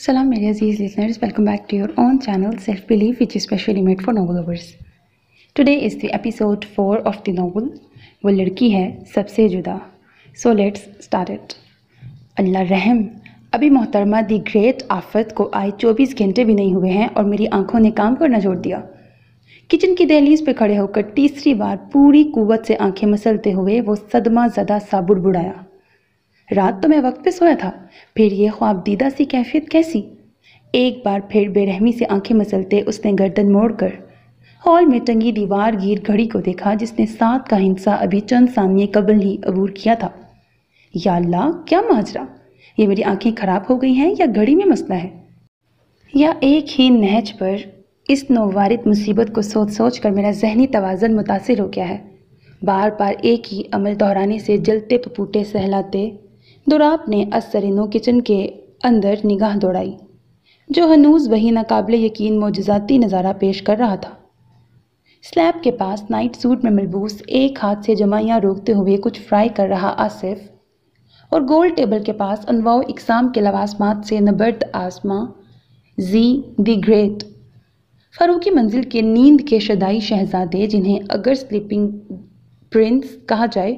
Salam, मेरे अज़ीज़ listeners. Welcome back to your own channel, Self Belief, which is specially made for novel lovers. Today is the episode 4 of the novel. वो लड़की है सबसे जुदा so let's start it अल्लाह रहम अभी मोहतरमा दी ग्रेट आफत को आए 24 घंटे भी नहीं हुए हैं और मेरी आँखों ने काम करना छोड़ दिया किचन की दहलीज पर खड़े होकर तीसरी बार पूरी कुवत से आँखें मसलते हुए वो सदमा ज़दा सा बुड़बुड़ाया रात तो मैं वक्त पे सोया था, फिर ये ख्वाब दीदा सी कैफियत कैसी? एक बार फिर बेरहमी से आँखें मसलते उसने गर्दन मोड़कर, हॉल में टंगी दीवार गिर घड़ी को देखा जिसने सात का हिंसा अभी चंद सामने कबल ही अबूर किया था। या क्या माजरा? ये मेरी आँखें खराब हो गई हैं या घड़ी में मसला है? या एक ही नहज पर इस नौवारित मुसीबत को सोच सोच कर मेरा जहनी तोज़न मुतासर हो गया है। बार बार एक ही अमल दोहराने से जलते पपूटे सहलाते दुराब ने असरिनो किचन के अंदर निगाह दौड़ाई, जो हनूज वही नाकबले यकीन मोजाती नज़ारा पेश कर रहा था। स्लैब के पास नाइट सूट में मलबूस एक हाथ से जमाइयाँ रोकते हुए कुछ फ्राई कर रहा आसिफ और गोल टेबल के पास अनवाओ इकसाम के लवासमात से नबर्द आसमां, जी दी ग्रेट। फ़ारूकी मंजिल के नींद के शदाई शहजादे, जिन्हें अगर स्लीपिंग प्रिंस कहा जाए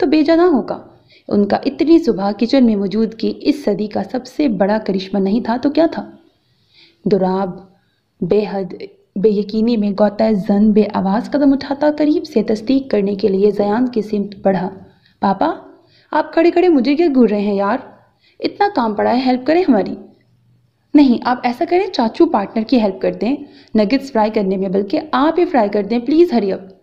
तो बेजना होगा। उनका इतनी सुबह किचन में मौजूद की इस सदी का सबसे बड़ा करिश्मा नहीं था तो क्या था? दुराब, बेहद, बेयकीनी में गौता जन बे आवाज़ कदम उठाता, करीब से तस्दीक करने के लिए जयान की सिमत बढ़ा। पापा, आप खड़े खड़े मुझे क्या घूर रहे हैं यार? इतना काम पड़ा है, हेल्प करें हमारी। नहीं, आप ऐसा करें, चाचू पार्टनर की हेल्प कर दें। नगेट्स फ्राई करने में, बल्कि आप ही फ्राई कर दें, प्लीज़ हरी हरियप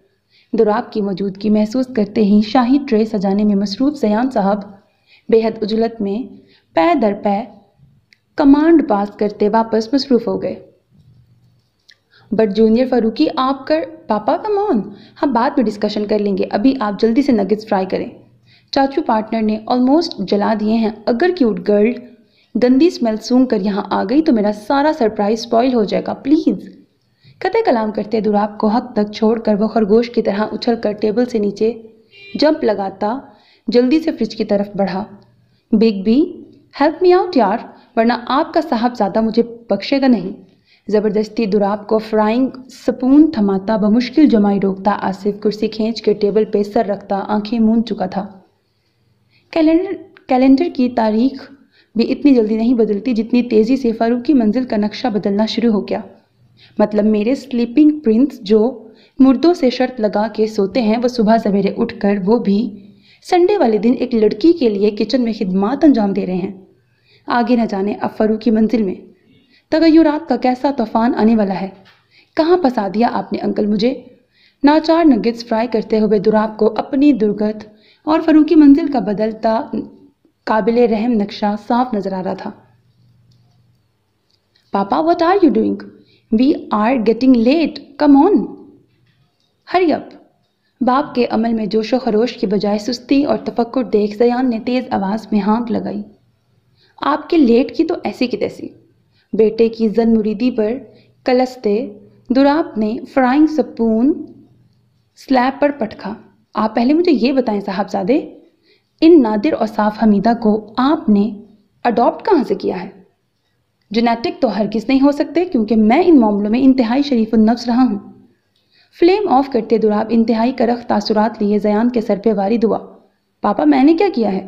दुराब की मौजूदगी महसूस करते ही शाही ट्रे सजाने में मसरूफ जयान साहब बेहद उजलत में पै दर पै कमांड पास करते वापस मसरूफ हो गए। बट जूनियर फारूकी, आप कर, पापा का मौन? हम बाद में डिस्कशन कर लेंगे। अभी आप जल्दी से नगेट्स फ्राई करें। चाचू पार्टनर ने ऑलमोस्ट जला दिए हैं अगर क्यूट गर्ल गंदी स्मेल सूंघ कर यहाँ आ गई तो मेरा सारा सरप्राइज़ स्पॉइल हो जाएगा प्लीज़ कते कलाम करते दुराब को हक तक छोड़कर वो खरगोश की तरह उछल कर टेबल से नीचे जंप लगाता, जल्दी से फ्रिज की तरफ़ बढ़ा। Big B help me out यार, वरना आपका साहब ज़्यादा मुझे बख्शेगा नहीं। ज़बरदस्ती दुराब को फ्राइंग सपून थमाता, बमुश्किल जमाई रोकता, आसिफ कुर्सी खींच के टेबल पे सर रखता, आँखें मूंद चुका था। कैलेंडर कैलेंडर की तारीख भी इतनी जल्दी नहीं बदलती जितनी तेज़ी से फारूक की मंजिल का नक्शा बदलना शुरू हो गया। मतलब मेरे स्लीपिंग प्रिंस जो मुर्दों से शर्त लगा के सोते हैं, वो सुबह सवेरे उठकर वो भी संडे वाले दिन एक लड़की के लिए किचन में खिदमात अंजाम दे रहे हैं। आगे न जाने अब फरू की मंजिल में तगयुरात का कैसा तूफ़ान आने वाला है? कहाँ फंसा दिया आपने अंकल मुझे? नाचार नगेट्स फ्राई करते हुए दुराब को अपनी दुर्गत और फरूकी मंजिल का बदलता काबिल रहम नक्शा साफ़ नज़र आ रहा था। पापा what are you doing we are getting late come on hurry बाप के अमल में जोशो खरोश की बजाय सुस्ती और तफक्र देख जयान ने तेज़ आवाज़ में हाँक लगाई। आपके लेट की तो ऐसी की तैसी। बेटे की जन मुरीदी पर कलस्ते दुराब ने फ्राइंग सपून स्लैब पर पटखा। आप पहले मुझे ये बताएँ साहबजादे, इन नादिर और साफ़ हमीदा को आपने अडॉप्ट कहाँ से किया है? जेनेटिक तो हर किस नहीं हो सकते, क्योंकि मैं इन मामलों में इंतहाई शरीफ नफ्स रहा हूँ। फ्लेम ऑफ़ करते दुराब इंतहाई करख तासुरात लिए जयान के सर पे वारिद हुआ पापा, मैंने क्या किया है?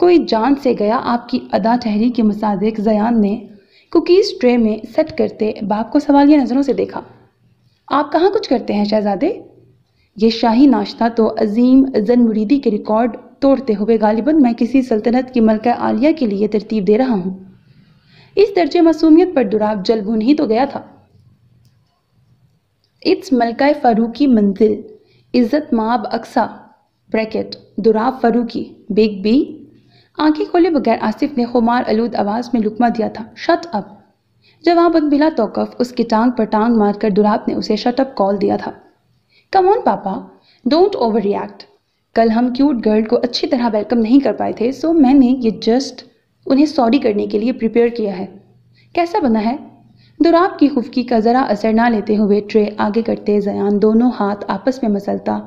कोई जान से गया आपकी अदा ठहरी के मुसादिक जयान ने, कुकीज़ ट्रे में सेट करते बाप को सवालिया नज़रों से देखा। आप कहाँ कुछ करते हैं, शहजादे? ये शाही नाश्ता तो अजीम जन मुरीदी के रिकॉर्ड तोड़ते हुए गालिबन मैं किसी सल्तनत की मलका आलिया के लिए तरतीब दे रहा हूँ। इस दर्जे मासूमियत पर दुराब जलबुन ही तो गया था। इट्स मलका फारूकी मंजिल, इज़्ज़त माब Aqsa, bracket Durab Farooqui Big B. आँखें खोले बगैर आसिफ ने खुमार आलूद आवाज़ में लुकमा दिया था, शट अप। जवाब बिला तोकफ, उसकी टांग पर टांग मारकर दुराब ने उसे शट अप कॉल दिया था। कम ऑन, पापा। डोंट ओवर रिएक्ट कल हम क्यूट गर्ल को अच्छी तरह वेलकम नहीं कर पाए थे, सो मैंने ये जस्ट उन्हें सॉरी करने के लिए प्रिपेयर किया है। कैसा बना है? दुराब की खुफकी का ज़रा असर ना लेते हुए ट्रे आगे करते जयान दोनों हाथ आपस में मसलता।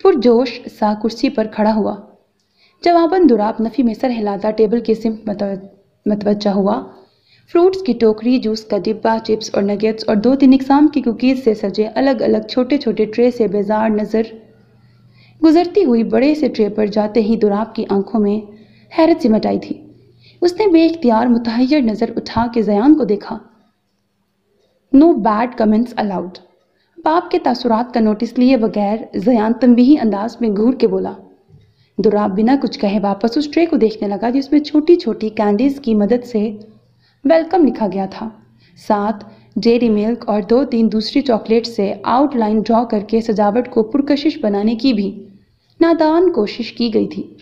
पुरजोश सा कुर्सी पर खड़ा हुआ। जवाबन दुराब नफ़ी में सर हिलाता टेबल के सिम मतवजा हुआ। फ्रूट्स की टोकरी, जूस का डिब्बा, चिप्स और नगेट्स और दो तीन इकसाम की कुकीज़ से सजे अलग अलग छोटे छोटे ट्रे से बेजार नज़र। गुजरती हुई बड़े से ट्रे पर जाते ही दुराब की आँखों में हैरत सिमट आई थी। उसने बेख्तियार मुतहैर नज़र उठा के जयान को देखा। नो बैड कमेंट्स अलाउड बाप के तासुरात का नोटिस लिए बगैर जयान तंबीही अंदाज में घूर के बोला। दुराब बिना कुछ कहे वापस उस ट्रे को देखने लगा जिसमें छोटी छोटी कैंडीज की मदद से वेलकम लिखा गया था। साथ डेरी मिल्क और दो तीन दूसरी चॉकलेट से आउटलाइन ड्रॉ करके सजावट को पुरकशिश बनाने की भी नादान कोशिश की गई थी।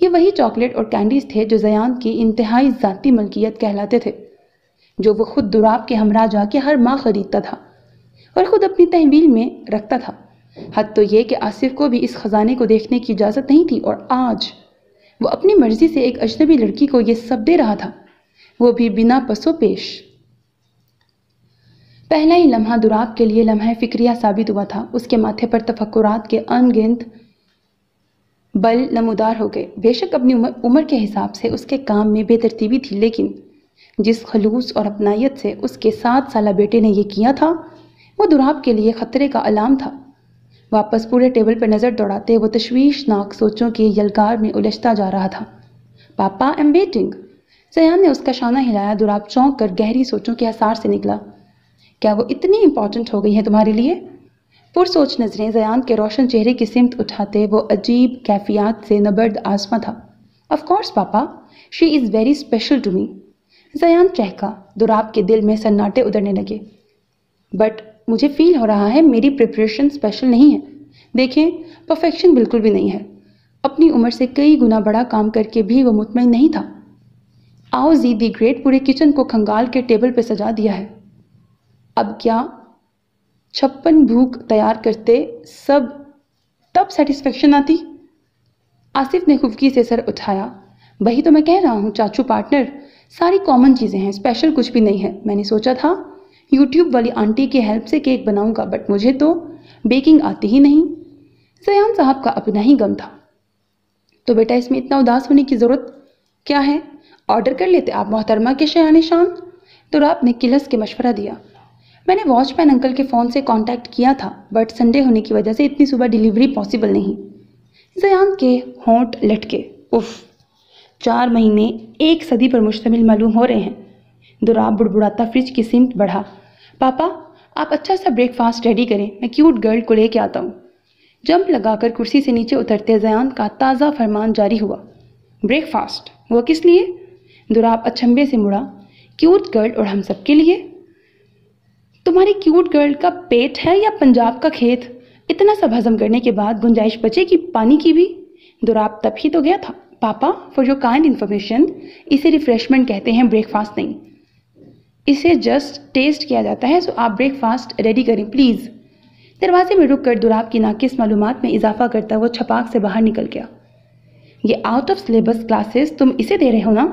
ये वही चॉकलेट और कैंडीज थे जो जयान की इंतहाई ज़ाती मलकियत कहलाते थे, जो वो खुद दुराब के हमरा जाके हर माह ख़रीदता था और ख़ुद अपनी तहवील में रखता था। हद तो ये कि आसिफ को भी इस ख़जाने को देखने की इजाज़त नहीं थी और आज वो अपनी मर्ज़ी से एक अजनबी लड़की को ये सब दे रहा था, वो भी बिना पसो पेश। पहला ही लम्हा दुराब के लिए लम्हा फिक्रिया साबित हुआ था, उसके माथे पर तफक्रात के अनगिनत बल नमूदार हो गए। बेशक अपनी उम्र उम्र के हिसाब से उसके काम में बेतरतीबी थी, लेकिन जिस खलूस और अपनाइत से उसके सात साल बेटे ने यह किया था, वो दुराब के लिए ख़तरे का अलाम था। वापस पूरे टेबल पर नज़र दौड़ाते वो तशवीशनाक सोचों के यलगार में उलझता जा रहा था। पापा एम वेटिंग सयान ने उसका शाना हिलाया, दुराब चौंक कर गहरी सोचों के आसार से निकला। क्या वो इतनी इंपॉर्टेंट हो गई है तुम्हारे लिए? पुरसोच नज़रें जयान के रोशन चेहरे की सिमत उठाते वो अजीब कैफियात से नबर्द आसमा था। ऑफ़ कोर्स पापा she is very special to me Zayan चहका, Durab के दिल में सन्नाटे उतरने लगे। बट मुझे फील हो रहा है मेरी प्रिपरेशन स्पेशल नहीं है। देखें परफेक्शन बिल्कुल भी नहीं है। अपनी उम्र से कई गुना बड़ा काम करके भी वो मुतमिन नहीं था। आओ जी, दी ग्रेट पूरे किचन को खंगाल के टेबल पर सजा दिया है। अब क्या छप्पन भूख तैयार करते सब तब सेटिस्फेक्शन आती। आसिफ ने खुफकी से सर उठाया। वही तो मैं कह रहा हूँ, चाचू पार्टनर सारी कॉमन चीज़ें हैं स्पेशल कुछ भी नहीं है। मैंने सोचा था यूट्यूब वाली आंटी की हेल्प से केक बनाऊँगा बट मुझे तो बेकिंग आती ही नहीं। जयान साहब का अपना ही गम था। तो बेटा, इसमें इतना उदास होने की ज़रूरत क्या है? ऑर्डर कर लेते आप, मोहतरमा के शयान शान तो रात ने किलस के मशवरा दिया। मैंने वॉचमैन अंकल के फ़ोन से कांटेक्ट किया था बट संडे होने की वजह से इतनी सुबह डिलीवरी पॉसिबल नहीं। जयान के होंठ लटके। उफ, चार महीने, एक सदी पर मुश्तमिल मालूम हो रहे हैं। दुराब बुड़बुड़ाता फ्रिज की सिमत बढ़ा। पापा, आप अच्छा सा ब्रेकफास्ट रेडी करें, मैं क्यूट गर्ल को लेके आता हूँ। जंप लगाकर कुर्सी से नीचे उतरते जयान का ताज़ा फरमान जारी हुआ। ब्रेकफास्ट वो किस लिए? दुराब अचंबे से मुड़ा। क्यूट गर्ल और हम सब के लिए? तुम्हारी क्यूट गर्ल का पेट है या पंजाब का खेत? इतना सब हजम करने के बाद गुंजाइश बचेगी पानी की भी। दुराब तब ही तो गया था। पापा फॉर योर काइंड इन्फॉर्मेशन इसे रिफ्रेशमेंट कहते हैं ब्रेकफास्ट नहीं। इसे जस्ट टेस्ट किया जाता है सो आप ब्रेकफास्ट रेडी करें प्लीज़ दरवाजे में रुक कर दुराब की नाकिस मालूम में इजाफा करता वो छपाक से बाहर निकल गया। ये आउट ऑफ़ सिलेबस क्लासेस तुम इसे दे रहे हो ना?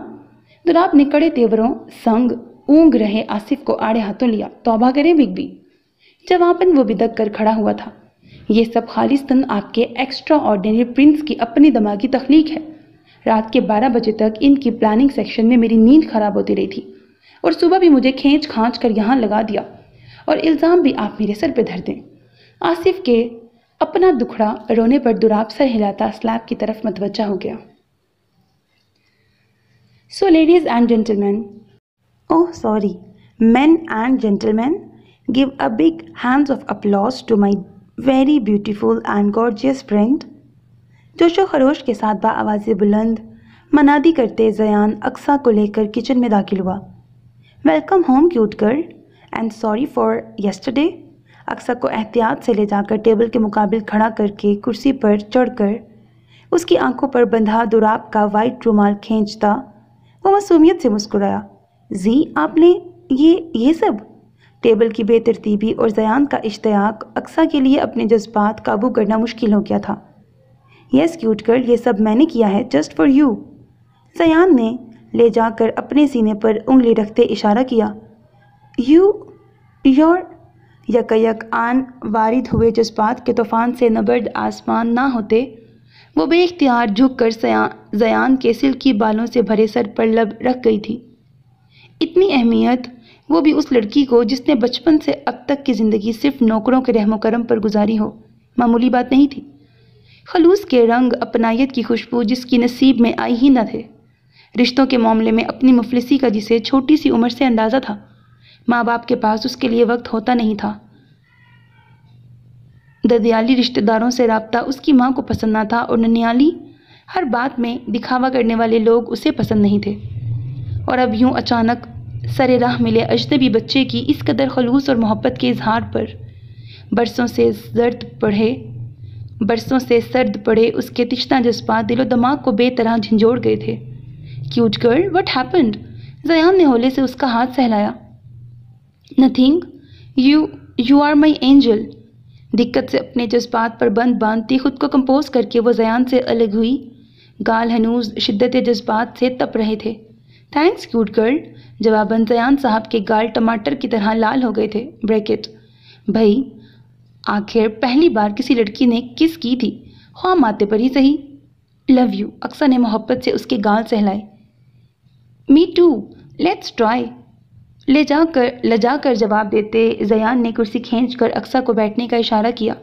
दुराब ने कड़े तेवरों, संग ऊंग रहे आसिफ को आड़े हाथों लिया तौबा करें बिग जवाबन वो बिदक कर खड़ा हुआ था। ये सब खालिस्तन आपके एक्स्ट्रा ऑर्डिनरी प्रिंस की अपनी दिमागी तख्लीक है। रात के 12 बजे तक इनकी प्लानिंग सेक्शन में मेरी नींद खराब होती रही थी। और सुबह भी मुझे खींच खांच कर यहाँ लगा दिया। और इल्ज़ाम भी आप मेरे सर पे धर दें। आसिफ के अपना दुखड़ा रोने पर दुराब सर हिलाता स्लैब की तरफ़ मतवजा हो गया। So ladies and gentlemen, oh, sorry, men and gentlemen, give a big hands of applause to my very beautiful and gorgeous friend. जोशो खरोश के साथ बा आवाज़ बुलंद मनादी करते जयान अक्सा को लेकर किचन में दाखिल हुआ। Welcome home cute girl and sorry for yesterday Aqsa को एहतियात से ले जाकर टेबल के मुकाबिल खड़ा करके कुर्सी पर चढ़कर उसकी आँखों पर बंधा दुराब का वाइट रुमाल खींचता वो मासूमियत से मुस्कुराया। जी, आपने ये ये सब? टेबल की बेतरतीबी और जयान का इश्तियाक अक्सा के लिए अपने जज्बात काबू करना मुश्किल हो गया था। यस, क्यूट गर्ल, ये सब मैंने किया है, जस्ट फॉर यू। जयान ने ले जाकर अपने सीने पर उंगली रखते इशारा किया। यू, योर यकयक आन वारिद हुए जज्बात के तूफ़ान से नबर्द आसमान ना होते। वो बेख्तियार झुक कर जयान के सिल्की बालों से भरे सर पर लब रख गई थी। इतनी अहमियत, वो भी उस लड़की को जिसने बचपन से अब तक की ज़िंदगी सिर्फ़ नौकरों के रहमो करम पर गुजारी हो। मामूली बात नहीं थी। खलूस के रंग अपनायत की खुशबू जिसकी नसीब में आई ही न थे। रिश्तों के मामले में अपनी मुफलिसी का जिसे छोटी सी उम्र से अंदाज़ा था माँ बाप के पास उसके लिए वक्त होता नहीं था। ददियाली रिश्तेदारों से रबता उसकी माँ को पसंद ना था और ननियाली, हर बात में दिखावा करने वाले लोग उसे पसंद नहीं थे। और अब यूँ अचानक सरे राह मिले अजनबी बच्चे की इस कदर खलूस और मोहब्बत के इजहार पर। बरसों से जर्द पढ़े, बरसों से सर्द पड़े उसके तिश्ता जज्बात दिलो दिमाग को बेतरह झंझोड़ गए थे। Cute girl what happened Jayan ने होले से उसका हाथ सहलाया। Nothing you you are my angel दिक्कत से अपने जज्बात पर बंद बांधती खुद को कंपोज करके वो जयान से अलग हुई। गाल हनूज, शिद्दत जज्बात से तप रहे थे। थैंक्स क्यूट गर्ल जवाबन जयान साहब के गाल टमाटर की तरह लाल हो गए थे, ब्रैकेट। भाई, आखिर पहली बार किसी लड़की ने किस की थी? ख्वा माते पर ही सही। लव यू अक्सर ने मोहब्बत से उसके गाल सहलाए। मी टू लेट्स ट्राई ले जाकर ले जाकर जवाब देते जयान ने कुर्सी खींच कर अक्सा को बैठने का इशारा किया,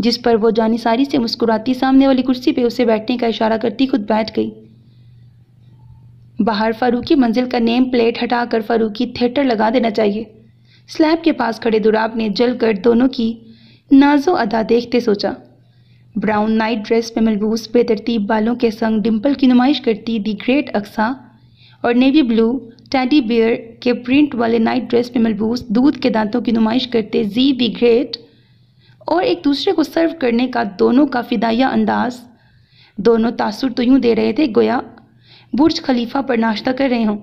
जिस पर वो जानिसारी से मुस्कुराती सामने वाली कुर्सी पे उसे बैठने का इशारा करती खुद बैठ गई। बाहर फारूकी मंजिल का नेम प्लेट हटाकर फारूकी थिएटर लगा देना चाहिए। स्लैब के पास खड़े दुराब ने जल कर दोनों की नाजो अदा देखते सोचा। ब्राउन नाइट ड्रेस में मलबूस बेतरतीब बालों के संग डिम्पल की नुमाइश करती दी ग्रेट अक्सा और नेवी ब्लू टैडी बियर के प्रिंट वाले नाइट ड्रेस में मलबूस दूध के दांतों की नुमाइश करते जी दी ग्रेट और एक दूसरे को सर्व करने का दोनों का फिदाया अंदाज। दोनों तासुर तो यूँ दे रहे थे, गोया बुर्ज खलीफा पर नाश्ता कर रहे हों।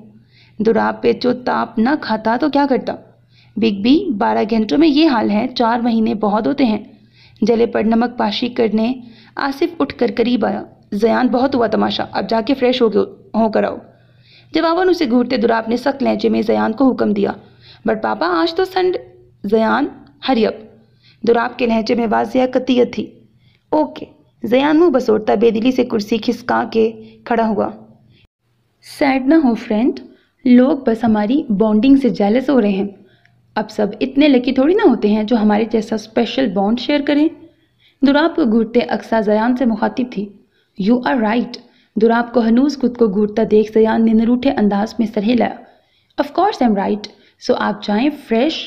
दुराब पे जो ताप न खाता तो क्या करता? बिग बी, बारह घंटों में ये हाल है, चार महीने बहुत होते हैं। जले पर नमक पाशी करने आसिफ उठकर करीब आया। जयान, बहुत हुआ तमाशा, अब जाके फ्रेश हो होकर आओ। जवाबन उसे घूरते दुराब ने सख्त लहजे में जयान को हुक्म दिया। बट पापा, आज तो संड, जयान हरियप दुराब के लहजे में वाजिया कतियत थी। ओके, जयान मुँह बसोड़ता बेदिली से कुर्सी खिसका के खड़ा हुआ। सैड ना हो फ्रेंड लोग बस हमारी बॉन्डिंग से जेलस हो रहे हैं। अब सब इतने लकी थोड़ी ना होते हैं जो हमारे जैसा स्पेशल बॉन्ड शेयर करें। दुराब को घूरते अक्सा जयान से मुखातिब थी। यू आर राइट दुराब को हनूज खुद को घूरता देख जयान ने नरूठे अंदाज में सरहे लाया। Of course I am right so आप जाएँ फ्रेश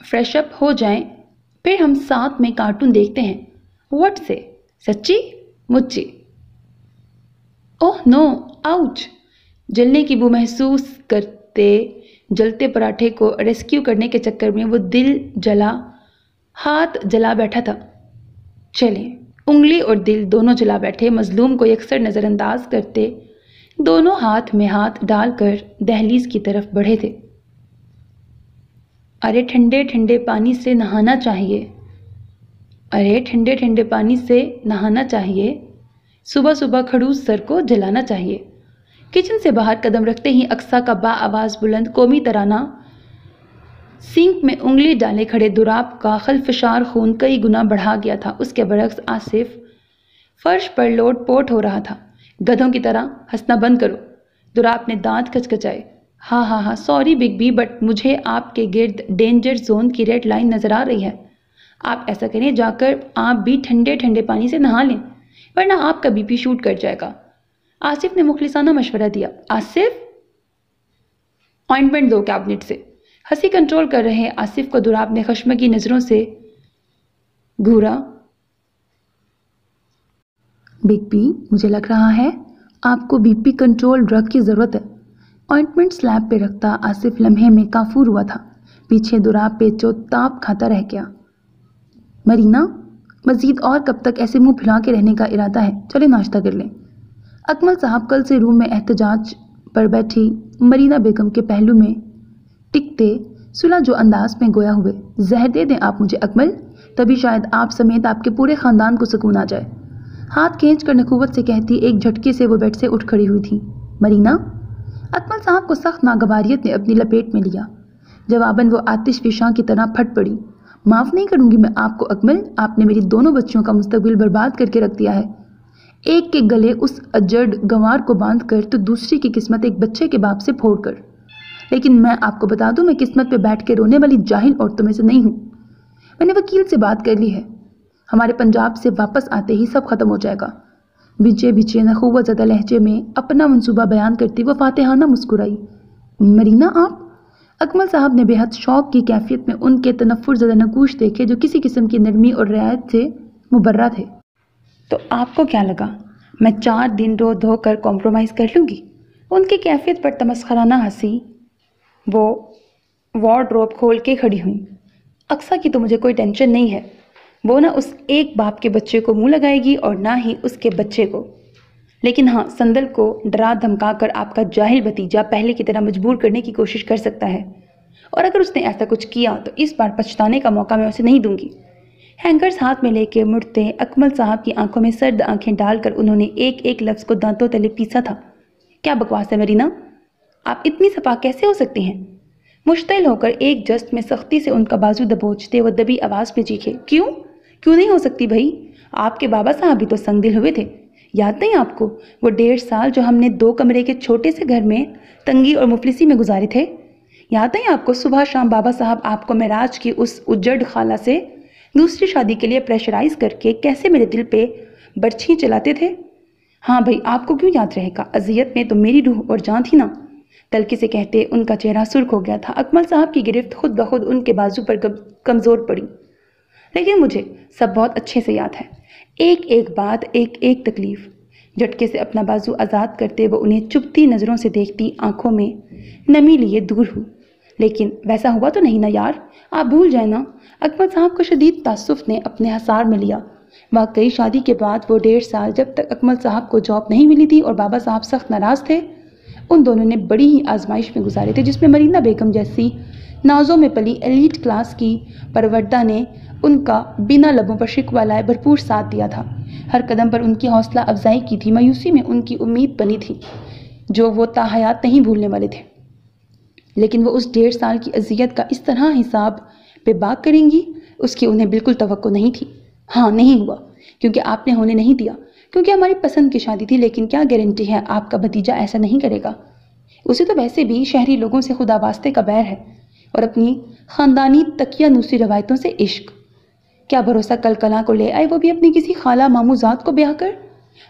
फ्रेश अप हो जाएँ। फिर हम साथ में कार्टून देखते हैं। वट से सच्ची? मुच्ची? Oh, no, ouch. जलने की वो महसूस करते, जलते पराठे को रेस्क्यू करने के चक्कर में वो दिल जला, हाथ जला बैठा था। चले, उंगली और दिल दोनों जला बैठे, मजलूम को यकसर नज़रअंदाज करते। दोनों हाथ में हाथ डालकर दहलीज की तरफ़ बढ़े थे। अरे, ठंडे ठंडे पानी से नहाना चाहिए। अरे, ठंडे ठंडे पानी से नहाना चाहिए। सुबह सुबह खड़ूस सर को जलाना चाहिए। किचन से बाहर कदम रखते ही अक्सा का बा आवाज़ बुलंद कौमी तराना, सिंक में उंगली डाले खड़े दुराब का खलफशार खून कई गुना बढ़ा गया था। उसके बरक्स आसिफ फर्श पर लोट पोट हो रहा था। गधों की तरह हंसना बंद करो। दुराब ने दांत कचकचाए हाँ हाँ हाँ सॉरी बिग बी, बट मुझे आपके गिर्द डेंजर जोन की रेड लाइन नज़र आ रही है। आप ऐसा करें, जाकर आप भी ठंडे ठंडे पानी से नहा लें। वरना आपका बीपी शूट कर जाएगा। आसिफ ने मुखलिसाना मशवरा दिया। आसिफ? ऑइंटमेंट दो कैबिनेट से। हँसी कंट्रोल कर रहे आसिफ को दुराब ने खशम की नज़रों से घूरा। बिग पी मुझे लग रहा है आपको बीपी कंट्रोल ड्रग की ज़रूरत है। ऑइंटमेंट स्लैब पे रखता आसिफ लम्हे में काफूर हुआ था। पीछे दुराब पे चो ताप खाता रह गया। मरीना? मजीद और कब तक ऐसे मुँह फुला के रहने का इरादा है? चले नाश्ता कर लें। अकमल साहब कल से रूम में एहतजाज पर बैठी मरीना बेगम के पहलू में टिकते सुलह जो अंदाज में गोया हुए, जहर दे दें आप मुझे अकमल, तभी शायद आप समेत आपके पूरे ख़ानदान को सुकून आ जाए। हाथ खींच कर नखुवत से कहती, एक झटके से वो बेड से उठ खड़ी हुई थी। मरीना? अकमल साहब को सख्त नागवारियत ने अपनी लपेट में लिया। जवाबन वो आतिश फिशां की तरह फट पड़ी। माफ़ नहीं करूँगी, मैं आपको अकमल, आपने मेरी दोनों बच्चियों का मुस्तकबिल बर्बाद करके रख दिया है। एक के गले उस अजड़ गंवार को बाँध कर तो दूसरी की किस्मत एक बच्चे के बाप से फोड़ कर लेकिन मैं आपको बता दूँ, मैं किस्मत पे बैठ के रोने वाली जाहिल औरतों में से नहीं हूँ। मैंने वकील से बात कर ली है। हमारे पंजाब से वापस आते ही सब खत्म हो जाएगा। बिचे बिचे नखुवा ज़्यादा लहजे में अपना मनसूबा बयान करती वो फातेहाना मुस्कुराई। मरीना, आप अकमल साहब ने बेहद शौक की कैफियत में उनके तनफुर ज़्यादा नकूश देखे, जो किसी किस्म की नरमी और रियायत से मुबर्रा थे। तो आपको क्या लगा? मैं चार दिन रो धो कर कॉम्प्रोमाइज़ कर लूँगी? उनकी कैफियत पर तमस्खराना हँसी। वो वार्ड्रोब खोल के खड़ी हुई। अक्सा की तो मुझे कोई टेंशन नहीं है। वो ना उस एक बाप के बच्चे को मुँह लगाएगी और ना ही उसके बच्चे को। लेकिन हाँ संदल को डरा धमका कर आपका जाहिल भतीजा पहले की तरह मजबूर करने की कोशिश कर सकता है। और अगर उसने ऐसा कुछ किया तो इस बार पछताने का मौका मैं उसे नहीं दूँगी। हैंगर्स हाथ में लेके मुड़ते अकमल साहब की आँखों में सर्द आँखें डालकर उन्होंने एक एक लफ्ज़ को दांतों तले पीसा था। क्या बकवास है मरीना? आप इतनी सपा कैसे हो सकती हैं? मुश्तिल होकर एक जस्त में सख्ती से उनका बाजू दबोचते व दबी आवाज़ में चीखे, क्यों? क्यों नहीं हो सकती भाई? आपके बाबा साहब भी तो संगदिल हुए थे। याद नहीं आपको? वो डेढ़ साल जो हमने दो कमरे के छोटे से घर में तंगी और मुफलिसी में गुजारे थे। याद नहीं आपको सुबह शाम बाबा साहब आपको महराज की उस उजड़ खाला से दूसरी शादी के लिए प्रेशराइज करके कैसे मेरे दिल पे बर्छी चलाते थे? हाँ भाई, आपको क्यों याद रहेगा? अजियत में तो मेरी रूह और जान थी ना। तलकी से कहते उनका चेहरा सुर्ख हो गया था। अकमल साहब की गिरफ्त खुद ब खुद उनके बाजू पर कमज़ोर पड़ी। लेकिन मुझे सब बहुत अच्छे से याद है। एक एक बात एक एक तकलीफ़। झटके से अपना बाजू आज़ाद करते वो उन्हें चुपती नज़रों से देखती आँखों में नमी लिए दूर हुई लेकिन वैसा हुआ तो नहीं ना यार। आप भूल जाए ना अकबर साहब को शदीद तासुफ ने अपने हसार में लिया। वाकई शादी के बाद वो डेढ़ साल जब तक अकमल साहब को जॉब नहीं मिली थी और बाबा साहब सख्त नाराज़ थे, उन दोनों ने बड़ी ही आजमाइश में गुजारे थे जिसमें मरीना बेगम जैसी नाजों में पली एलिट क्लास की परवरदा ने उनका बिना लबों पर शिकवा लाए भरपूर साथ दिया था। हर कदम पर उनकी हौसला अफजाई की थी। मायूसी में उनकी उम्मीद बनी थी, जो वो ताहयात नहीं भूलने वाले थे। लेकिन वो उस डेढ़ साल की अजियत का इस तरह हिसाब बात करेंगी, उसकी उन्हें बिल्कुल तो नहीं थी। हाँ नहीं हुआ, क्योंकि आपने होने नहीं दिया, क्योंकि हमारी पसंद की शादी थी, लेकिन क्या गारंटी है आपका भतीजा ऐसा नहीं करेगा? उसे तो वैसे भी शहरी लोगों से खुदा वास्ते का बैर है और अपनी ख़ानदानी तकिया दूसरी रवायतों से इश्क। क्या भरोसा कल कला को ले आए? वो भी अपनी किसी खाला मामूजात को ब्याह कर।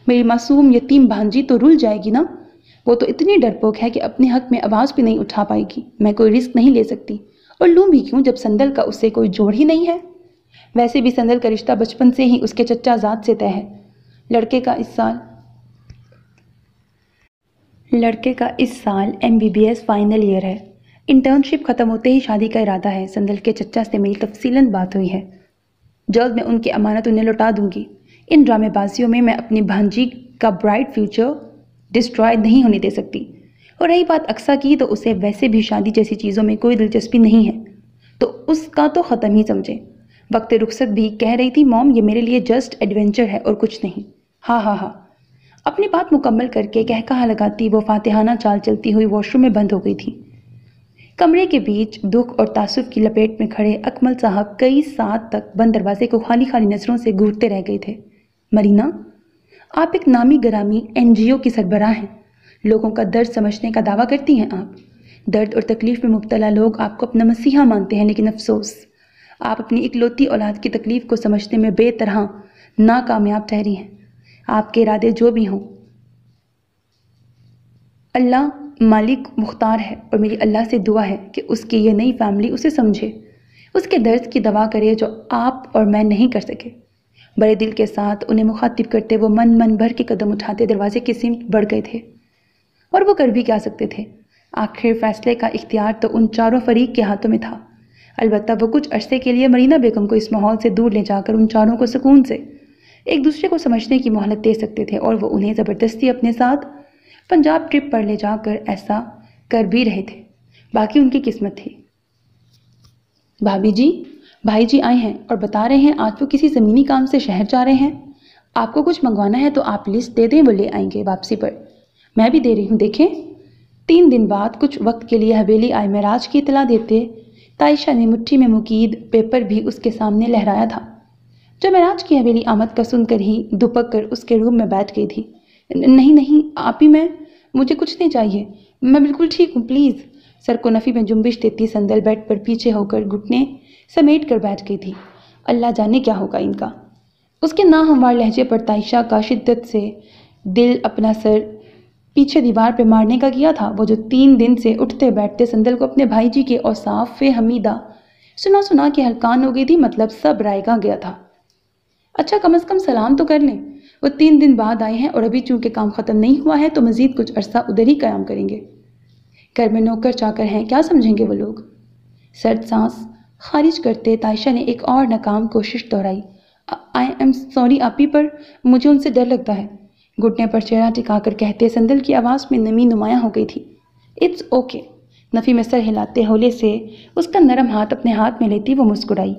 मेरी मासूम यतीम भांजी तो रुल जाएगी ना? वो तो इतनी डरपोक है कि अपने हक में आवाज़ भी नहीं उठा पाएगी। मैं कोई रिस्क नहीं ले सकती। और लूँ भी क्यों जब संदल का उससे कोई जोड़ ही नहीं है? वैसे भी संदल का रिश्ता बचपन से ही उसके चच्चा ज़ात से तय है। लड़के का इस साल लड़के का इस साल M B B S final year है। इंटर्नशिप ख़त्म होते ही शादी का इरादा है। संदल के चच्चा से मेरी तफसीलन बात हुई है। जल्द मैं उनकी अमानत उन्हें लौटा दूँगी। इन ड्रामेबाजियों में मैं अपनी भांजी का ब्राइट फ्यूचर डिस्ट्रॉय नहीं होने दे सकती। और रही बात अक्सा की तो उसे वैसे भी शादी जैसी चीज़ों में कोई दिलचस्पी नहीं है। तो उसका तो ख़त्म ही समझे। वक्त रुखसत भी कह रही थी, मॉम, ये मेरे लिए जस्ट एडवेंचर है और कुछ नहीं। हाँ हाँ हाँ। अपनी बात मुकम्मल करके कह कहा लगाती, वो फातिहाना चाल चलती हुई वॉशरूम में बंद हो गई थी। कमरे के बीच दुख और तासुफ की लपेट में खड़े अकमल साहब कई सात तक बंद दरवाजे को खाली खाली नज़रों से घूरते रह गए थे। मरीना, आप एक नामी गरामी एनजीओ की सरबराह हैं। लोगों का दर्द समझने का दावा करती हैं आप। दर्द और तकलीफ़ में मुबतला लोग आपको अपना मसीहा मानते हैं, लेकिन अफसोस, आप अपनी इकलौती औलाद की तकलीफ़ को समझने में बेतरह, नाकामयाब ठहरी हैं। आपके इरादे जो भी हों, अल्लाह मालिक मुख्तार है और मेरी अल्लाह से दुआ है कि उसकी ये नई फैमिली उसे समझे। उसके दर्द की दवा करे जो आप और मैं नहीं कर सके। बड़े दिल के साथ उन्हें मुखातिब करते वो मन मन भर के कदम उठाते दरवाजे की सिमत बढ़ गए थे। और वो कर भी क्या सकते थे? आखिर फैसले का इख्तियार तो उन चारों फरीक के हाथों में था। अलबत्त वो कुछ अरसे के लिए मरीना बेगम को इस माहौल से दूर ले जाकर उन चारों को सुकून से एक दूसरे को समझने की मोहलत दे सकते थे और वो उन्हें ज़बरदस्ती अपने साथ पंजाब ट्रिप पर ले जाकर ऐसा कर भी रहे थे। बाकी उनकी किस्मत थी। भाभी जी, भाई जी आए हैं और बता रहे हैं, आज वो किसी ज़मीनी काम से शहर जा रहे हैं। आपको कुछ मंगवाना है तो आप लिस्ट दे दें, वो ले आएँगे वापसी पर। मैं भी दे रही हूँ, देखें। तीन दिन बाद कुछ वक्त के लिए हवेली आए महराज की इतला देते। तायशा ने मुट्ठी में मुकीद पेपर भी उसके सामने लहराया था। जो महराज की हवेली आमद का सुनकर ही दुपक कर उसके रूम में बैठ गई थी नहीं नहीं, आप ही मैं, मुझे कुछ नहीं चाहिए। मैं बिल्कुल ठीक हूँ प्लीज़ सर को नफ़ी में जुम्बिश देती संदल बेड पर पीछे होकर घुटने समेट कर बैठ गई थी। अल्लाह जाने क्या होगा इनका। उसके ना हमवार लहजे पर ताइशा का शिद्दत से दिल अपना सर पीछे दीवार पर मारने का किया था। वो जो तीन दिन से उठते बैठते संदल को अपने भाई जी के औसाफ हमीदा, सुना सुना के हलकान हो गई थी मतलब सब रायगा गया था। अच्छा कम अज़ कम सलाम तो कर लें। वो तीन दिन बाद आए हैं और अभी चूँकि काम ख़त्म नहीं हुआ है तो मज़ीद कुछ अरसा उधर ही क्याम करेंगे। घर में नौकर चाकर हैं, क्या समझेंगे वो लोग? सर्द सांस, खारिज करते तायशा ने एक और नाकाम कोशिश दोहराई। आई एम सॉरी आपी पर मुझे उनसे डर लगता है। घुटने पर चेहरा टिकाकर कहते संदल की आवाज़ में नमी नुमाया हो गई थी। It's okay okay. नफ़ी में सर हिलाते होले से उसका नरम हाथ अपने हाथ में लेती वो मुस्कुराई।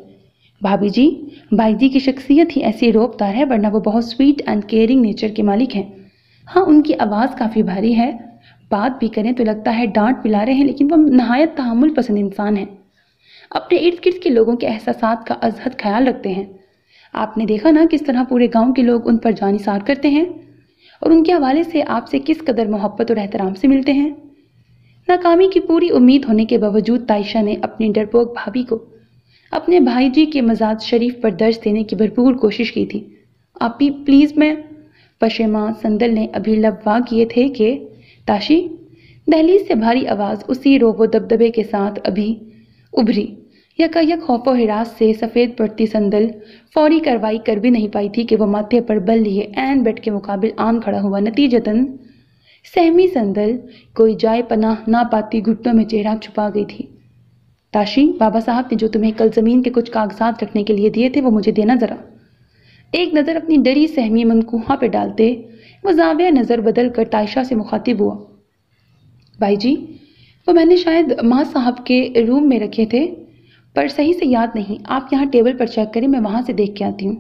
भाभी जी भाई जी की शख्सियत ही ऐसी रोबदार है, वरना वो बहुत स्वीट एंड केयरिंग नेचर के मालिक हैं। हाँ उनकी आवाज़ काफ़ी भारी है। बात भी करें तो लगता है डांट पिला रहे हैं, लेकिन वो नहायत तहमुल पसंद इंसान हैं। अपने इर्द गिर्द के लोगों के एहसास का अजहद ख्याल रखते हैं। आपने देखा ना किस तरह पूरे गाँव के लोग उन पर जानिसार करते हैं? और उनके हवाले से आपसे किस कदर मोहब्बत और एहतराम से मिलते हैं? नाकामी की पूरी उम्मीद होने के बावजूद तायशा ने अपनी डरपोक भाभी को अपने भाई जी के मजाज शरीफ पर दर्ज देने की भरपूर कोशिश की थी। आप प्लीज़ मैं, पशेमा संदल ने अभी लबवा किए थे कि, ताशी, दहलीज से भारी आवाज़ उसी रोबो दबदबे के साथ अभी उभरी। यकायक खौफ हिरास से सफ़ेद पड़ती संदल फौरी कार्रवाई कर भी नहीं पाई थी कि वह माथे पर बल लिए एन बेड के मुकाबिल आन खड़ा हुआ। नतीजतन, सहमी संदल कोई जाए पनाह ना पाती घुटनों में चेहरा छुपा गई थी। ताशी बाबा साहब ने जो तुम्हें कल ज़मीन के कुछ कागजात रखने के लिए दिए थे, वो मुझे देना ज़रा। एक नज़र अपनी डरी, सहमी, मनकूहा पे डालते, वो जाविया नज़र बदल कर तायशा से मुखातिब हुआ। भाई जी, वो मैंने शायद माँ साहब के रूम में रखे थे, पर सही से याद नहीं। आप यहाँ टेबल पर चेक करें, मैं वहाँ से देख के आती हूँ।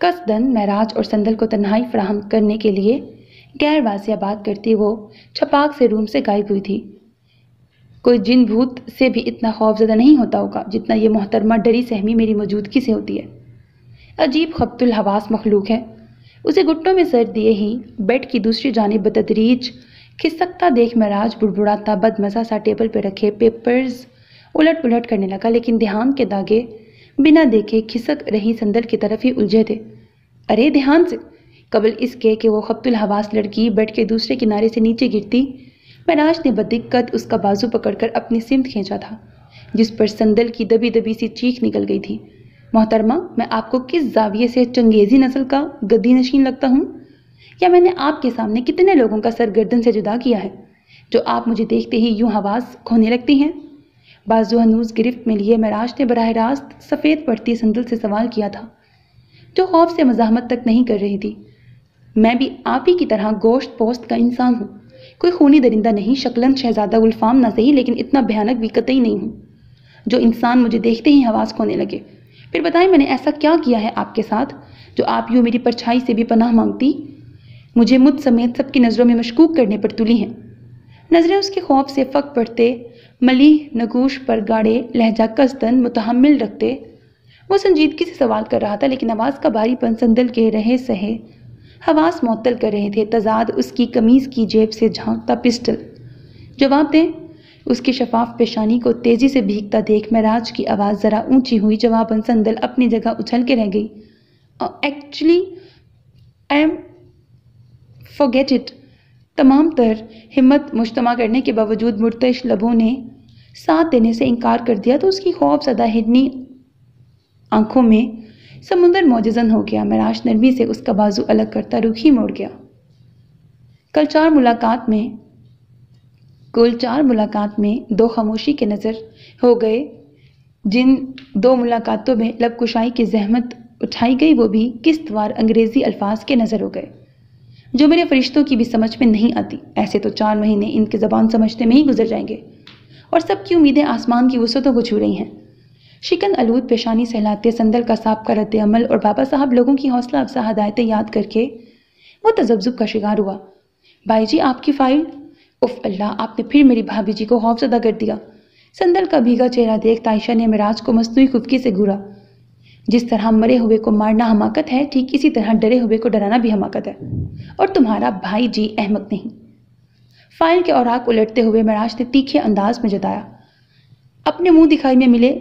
कसदन महराज और संदल को तन्हाई फ्राहम करने के लिए गैर वाजिया बात करती वो छपाक से रूम से गायब हुई थी। कोई जिन भूत से भी इतना खौफजदा नहीं होता होगा, जितना ये मोहतरमा डरी सहमी मेरी मौजूदगी से होती है। अजीब खपतुल हवास मखलूक है। उसे घुट्टों में सर दिए ही, बेड की दूसरी जानब बतदरीज खिसकता देख महराज बुड़बुड़ाता बदमज़ा सा टेबल पर रखे पेपर्स उलट पुलट करने लगा, लेकिन ध्यान के दागे बिना देखे खिसक रही संदल की तरफ़ ही उलझे थे। अरे ध्यान से, कबल इसके कि वो खपतुल हवास लड़की बेड के दूसरे किनारे से नीचे गिरती महराज ने बदिक्कत उसका बाजू पकड़कर अपनी सिमत खींचा था, जिस पर संदल की दबी दबी सी चीख निकल गई थी। मोहतरमा, मैं आपको किस जाविये से चंगेजी नस्ल का गद्दी नशीन लगता हूँ? या मैंने आपके सामने कितने लोगों का सर गर्दन से जुदा किया है, जो आप मुझे देखते ही यूँ हवास खोने लगती हैं? बाजू हनूज गिरफ्त में लिए महराज ने बरह रास्त सफ़ेद पड़ती संदल से सवाल किया था, जो खौफ से मजामत तक नहीं कर रही थी। मैं भी आप ही की तरह गोश्त पोस्त का इंसान हूँ। कोई खूनी दरिंदा नहीं, शक्लन शहजादा गुलफाम ना सही, लेकिन इतना भयानक भी कतई नहीं हूँ। जो इंसान मुझे देखते ही हवास खोने लगे, फिर बताएँ मैंने ऐसा क्या किया है आपके साथ, जो आप यूँ मेरी परछाई से भी पनाह मांगती? मुझे मुझ समेत सबकी नज़रों में मशकूक करने पर तुली हैं। नज़रें उसके खौफ से फ़क पड़ते, मली, नगूश पर गाड़े लहजा कसदन मुतहमल रखते। वो संजीदगी से सवाल कर रहा था, लेकिन आवाज़ का भारीपन संदल के रहे सहे हवास मअतल कर रहे थे। तजाद उसकी कमीज़ की जेब से झांकता पिस्टल। जवाब दें, उसकी शफाफ पेशानी को तेज़ी से भीगता देख महराज की आवाज़ ज़रा ऊँची हुई, जवाबन संदल अपनी जगह उछल के रह गई। Actually I am forget it तमाम तर हिम्मत मुश्तमा करने के बावजूद मुर्तश लबों ने साथ देने से इनकार कर दिया तो उसकी खौफ सदा हिडनी आँखों में समुंदर मोजन हो गया। महराज नरमी से उसका बाजू अलग करता रुख मोड़ गया। कल चार मुलाकात में, कुल चार मुलाकात में दो खामोशी के नज़र हो गए। जिन दो मुलाकातों में लब कुशाई की जहमत उठाई गई, वो भी किस्तवार अंग्रेज़ी अल्फाज के नज़र हो गए, जो मेरे फरिश्तों की भी समझ में नहीं आती। ऐसे तो चार महीने इनकी ज़बान समझने में ही गुजर जाएँगे, और सबकी उम्मीदें आसमान की वसतों को छू रही हैं। शिकन आलूद पेशानी सहलाते, संदल का साहब का रद्द अमल और बाबा साहब लोगों की हौसला अफजा हदायतें याद करके वो तजब्जुब का शिकार हुआ। भाई जी, आपकी फ़ाइल? उफ अल्लाह, आपने फिर मेरी भाभी जी को खौफजदा कर दिया। संदल का भीगा चेहरा देख तायशा ने मिराज को मसनू खुफकी से घूरा। जिस तरह मरे हुए को मारना हमाकत है, ठीक इसी तरह डरे हुए को डराना भी हमाकत है। और तुम्हारा भाई जी अहमक नहीं। फ़ाइल के औराक उलटते हुए महराज ने तीखे अंदाज में जताया। अपने मुँह दिखाई में मिले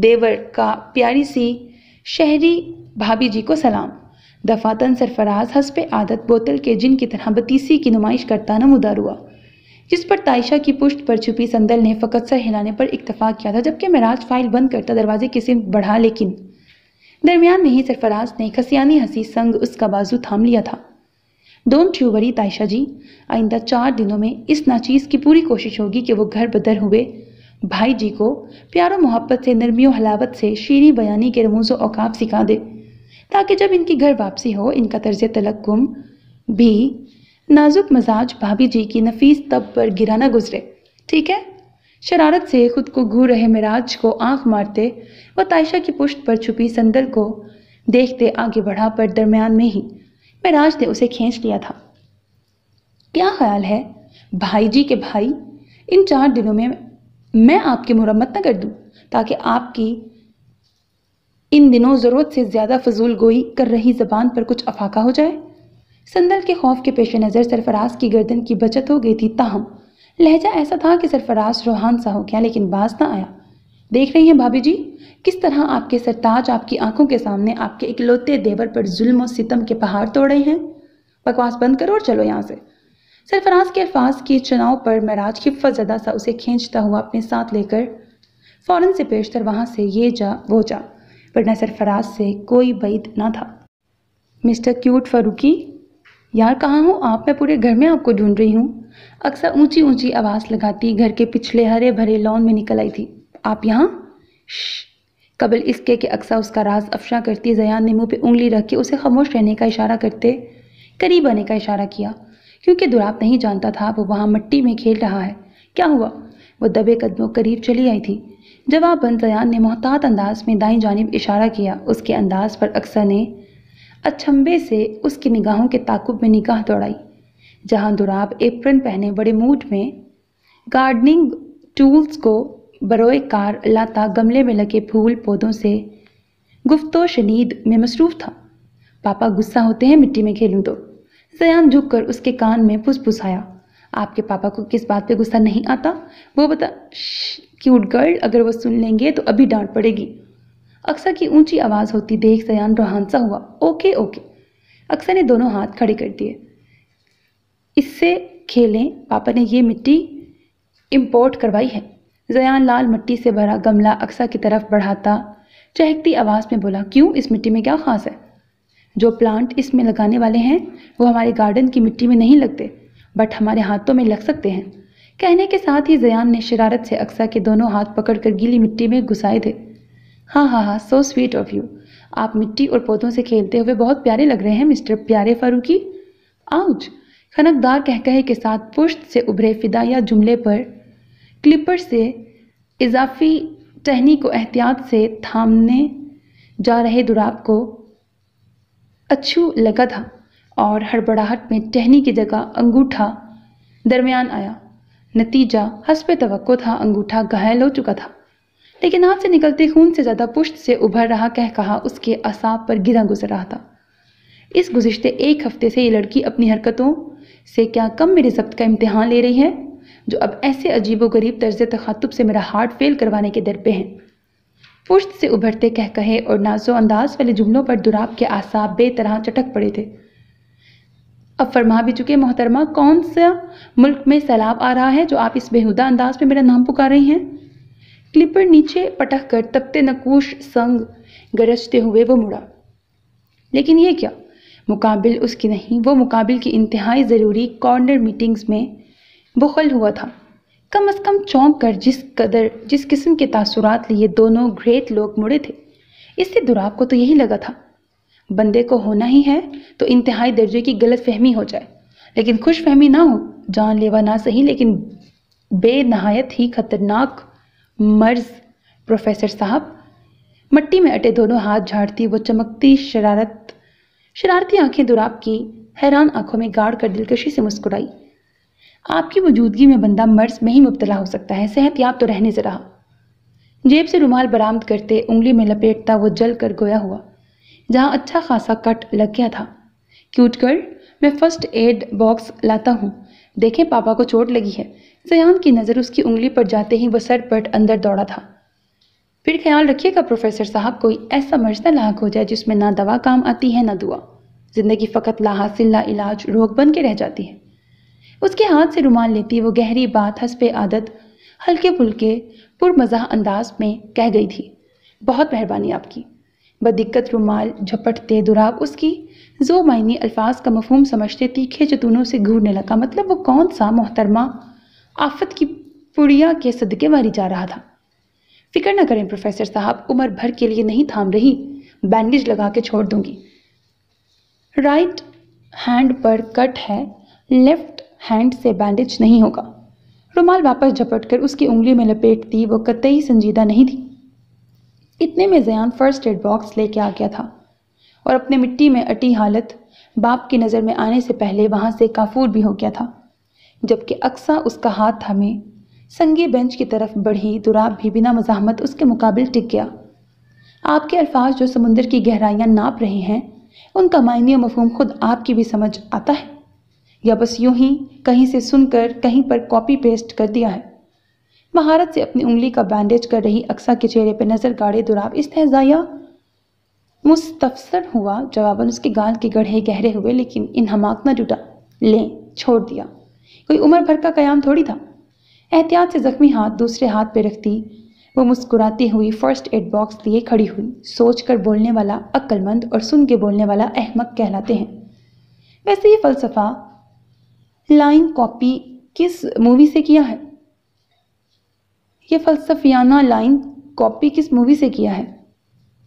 देवर का प्यारी सी शहरी भाभी जी को सलाम। दफातन सरफराज हंसपे आदत बोतल के जिन की तरह बतीसी की नुमाइश करता नमूदार हुआ। जिस पर ताइशा की पुष्ट पर छुपी संदल ने फ़कत सर हिलाने पर इतफा किया था, जबकि महराज फ़ाइल बंद करता दरवाजे की सिम बढ़ा, लेकिन दरमियान में ही सरफराज ने खसियानी हँसी संग उसका बाजू थाम लिया था। Don't you worry Taisha ji, आइंदा चार दिनों में इस नाचीज़ की पूरी कोशिश होगी कि वो घर बदर हुए भाई जी को प्यारो मोहब्बत से, नरमियों हलावत से, शीरी बयानी के रमूज़ औकाब सिखा दे, ताकि जब इनकी घर वापसी हो, इनका तर्ज तलक्कुम भी नाजुक मजाज भाभी जी की नफीस तब पर गिरा न गुजरे। ठीक है? शरारत से खुद को घूर रहे मिराज को आँख मारते व तायशा की पुष्ट पर छुपी संदल को देखते आगे बढ़ा पर दरमियान में ही मिराज ने उसे खींच लिया था। क्या ख्याल है? भाई जी के भाई, इन चार दिनों में मैं आपकी मुरम्मत न कर दूँ, ताकि आपकी इन दिनों ज़रूरत से ज़्यादा फजूल गोई कर रही ज़बान पर कुछ अफाका हो जाए। संदल के खौफ के पेश नज़र सरफराज की गर्दन की बचत हो गई थी ताहम। लहजा ऐसा था कि सरफराज रोहान सा हो गया, लेकिन बाज ना आया। देख रही हैं भाभी जी, किस तरह आपके सरताज आपकी आँखों के सामने आपके इकलौते देवर पर जुल्म और सितम के पहाड़ तोड़ रहे हैं? बकवास बंद करो और चलो यहाँ से। सरफराज के अल्फाज के चुनाव पर महराज हिफ्फत ज़दा सा उसे खींचता हुआ अपने साथ लेकर फ़ौरन से पेशतर वहाँ से ये जा, वो जा। वरना सरफराज से कोई बैद ना था। मिस्टर क्यूट फारूकी, यार कहाँ हूँ? आप, मैं पूरे घर में आपको ढूंढ रही हूँ। अक्सर ऊँची ऊँची आवाज़ लगाती घर के पिछले हरे भरे लॉन में निकल आई थी। आप यहाँ? कबल इसके कि अक्सर उसका राज अफशा करती, जयान ने मुँह पे उंगली रख के उसे खामोश रहने का इशारा करते, करीब आने का इशारा किया। क्योंकि दुराब नहीं जानता था वो वहाँ मिट्टी में खेल रहा है। क्या हुआ? वो दबे कदमों करीब चली आई थी। जवाब बन जयान ने मोहतात अंदाज में दाई जानब इशारा किया, उसके अंदाज पर अक्सर ने अचंबे से उसकी निगाहों के ताकुब में निगाह दौड़ाई, जहाँ दुराब एप्रन पहने बड़े मूड में गार्डनिंग टूल्स को बरोए कार लाता गमले में लगे फूल पौधों से गुफ्तो शनीद में मसरूफ़ था। पापा गुस्सा होते हैं मिट्टी में खेलूँ तो। जयान झुककर उसके कान में फुसफुसाया। आपके पापा को किस बात पे गुस्सा नहीं आता? वो बता क्यूट गर्ल अगर वो सुन लेंगे तो अभी डांट पड़ेगी। अक्सर की ऊँची आवाज़ होती देख सयान रोहानसा हुआ। Okay okay. अक्सर ने दोनों हाथ खड़े कर दिए। इससे खेलें, पापा ने ये मिट्टी इम्पोर्ट करवाई है। जयान लाल मिट्टी से भरा गमला अक्सर की तरफ़ बढ़ाता चहकती आवाज़ में बोला, क्यों? इस मिट्टी में क्या खास है? जो प्लांट इसमें लगाने वाले हैं, वो हमारे गार्डन की मिट्टी में नहीं लगते बट हमारे हाथों में लग सकते हैं। कहने के साथ ही जयान ने शरारत से अक्सा के दोनों हाथ पकड़कर गीली मिट्टी में घुसाए थे। हाँ हाँ हाँ सो स्वीट ऑफ़ यू आप मिट्टी और पौधों से खेलते हुए बहुत प्यारे लग रहे हैं, मिस्टर प्यारे फारूकी। आउच, खनकदार कह कहे के साथ पुश्त से उभरे फिदा या जुमले पर क्लिपर से इजाफी टहनी को एहतियात से थामने जा रहे दुराब को अच्छू लगा था और हड़बड़ाहट में टहनी की जगह अंगूठा दरमियान आया। नतीजा हसब तो था, अंगूठा घायल हो चुका था। लेकिन हाथ से निकलते खून से ज़्यादा पुष्ट से उभर रहा कह कहा, उसके असाब पर गिरा गुजर रहा था। इस गुजशते एक हफ़्ते से ये लड़की अपनी हरकतों से क्या कम मेरे जब्त का इम्तहान ले रही है, जो अब ऐसे अजीब गरीब तर्ज तखातुब से मेरा हार्ट फेल करवाने के दर पे हैं? पुश्त से उभरते कह कहे और नाजो अंदाज वाले जुमलों पर दुराब के आसाब बेतरह चटक पड़े थे। अब फरमा भी चुके, मोहतरमा, कौन सा मुल्क में सैलाब आ रहा है जो आप इस बेहुदा अंदाज में मेरा नाम पुकार रही हैं? क्लिपर नीचे पटक कर तपते नकूश संग गरजते हुए वो मुड़ा। लेकिन ये क्या? मुकाबिल उसकी नहीं, वो मुकाबिल की इंतहाई ज़रूरी कॉर्नर मीटिंग्स में बुखल हुआ था। कम अज़ कम चौंक कर जिस कदर, जिस किस्म के तासुरात लिए दोनों ग्रेट लोग मुड़े थे। इससे दुराब को तो यही लगा था। बंदे को होना ही है तो इंतहाई दर्जे की गलत फहमी हो जाए। लेकिन खुश फहमी ना हो जान लेवा ना सही, लेकिन बेनहायत ही खतरनाक मर्ज प्रोफेसर साहब। मट्टी में अटे दोनों हाथ झाड़ती वो चमकती शरारत, शरारती आँखें दुराब की, हैरान आँखों में गाड़ कर दिलकशी से मुस्कुराई। आपकी मौजूदगी में बंदा मर्ज में ही मुबतला हो सकता है सेहत याब तो रहने से रहा। जेब से रुमाल बरामद करते उंगली में लपेटता वो जल कर गोया हुआ, जहाँ अच्छा खासा कट लग गया था। क्यूट कर मैं फ़र्स्ट एड बॉक्स लाता हूँ, देखें पापा को चोट लगी है। जयान की नज़र उसकी उंगली पर जाते ही वह सर पट अंदर दौड़ा था। फिर ख्याल रखिएगा प्रोफेसर साहब, कोई ऐसा मर्ज लाक हो जाए जिसमें ना दवा काम आती है, ना दुआ। ज़िंदगी फ़कत ला हासिल, ला इलाज, रोग बन के रह जाती है। उसके हाथ से रुमाल लेती वो गहरी बात हंसपे आदत, हल्के फुल्के, पुरमज़ाह अंदाज में कह गई थी, बहुत मेहरबानी आपकी। बदिक्कत रुमाल झपटते दुराब उसकी, जो मायनी अल्फाज का मफहम समझते तीखे जतूनों से घूरने लगा मतलब वो कौन सा मोहतरमा आफत की पुड़िया के सदके मारी जा रहा था। फ़िक्र न करें, प्रोफेसर साहब, उम्र भर के लिए नहीं थाम रही बैंडेज लगा के छोड़ दूँगी। राइट हैंड पर कट है लेफ़्ट हैंड से बैंडेज नहीं होगा। रुमाल वापस झपट कर उसकी उंगली में लपेट दी वो कतई संजीदा नहीं थी। इतने में जयान फ़र्स्ट एड बॉक्स लेके आ गया था और अपने मिट्टी में अटी हालत बाप की नज़र में आने से पहले वहाँ से काफूर भी हो गया था, जबकि अक्सा उसका हाथ थामे। संगी बेंच की तरफ़ बढ़ी, दुराब भी बिना मजामत उसके मुकाबले टिक गया। आपके अल्फाज जो समुंदर की गहराइयाँ नाप रहे हैं, उनका मायने मफहम खुद आपकी भी समझ आता है। या बस यूँ ही कहीं से सुनकर कहीं पर कॉपी पेस्ट कर दिया है। महारत से अपनी उंगली का बैंडेज कर रही अक्सा के चेहरे पर नज़र गाड़े दुराब तहजाया मुस्तफसर हुआ, जवाबन उसके गाल के गढ़े गहरे हुए, लेकिन इन हमाक न जुटा। लें, छोड़ दिया। कोई उम्र भर का कयाम थोड़ी था। एहतियात से जख्मी हाथ दूसरे हाथ पे रखती, वो मुस्कुराती हुई फ़र्स्ट एड बॉक्स लिए खड़ी हुई सोच कर बोलने वाला अक्लमंद और सुन के बोलने वाला अहमक कहलाते हैं। वैसे ये फ़लसफ़ा लाइन कॉपी किस मूवी से किया है? ये फ़लसफियाना लाइन कॉपी किस मूवी से किया है?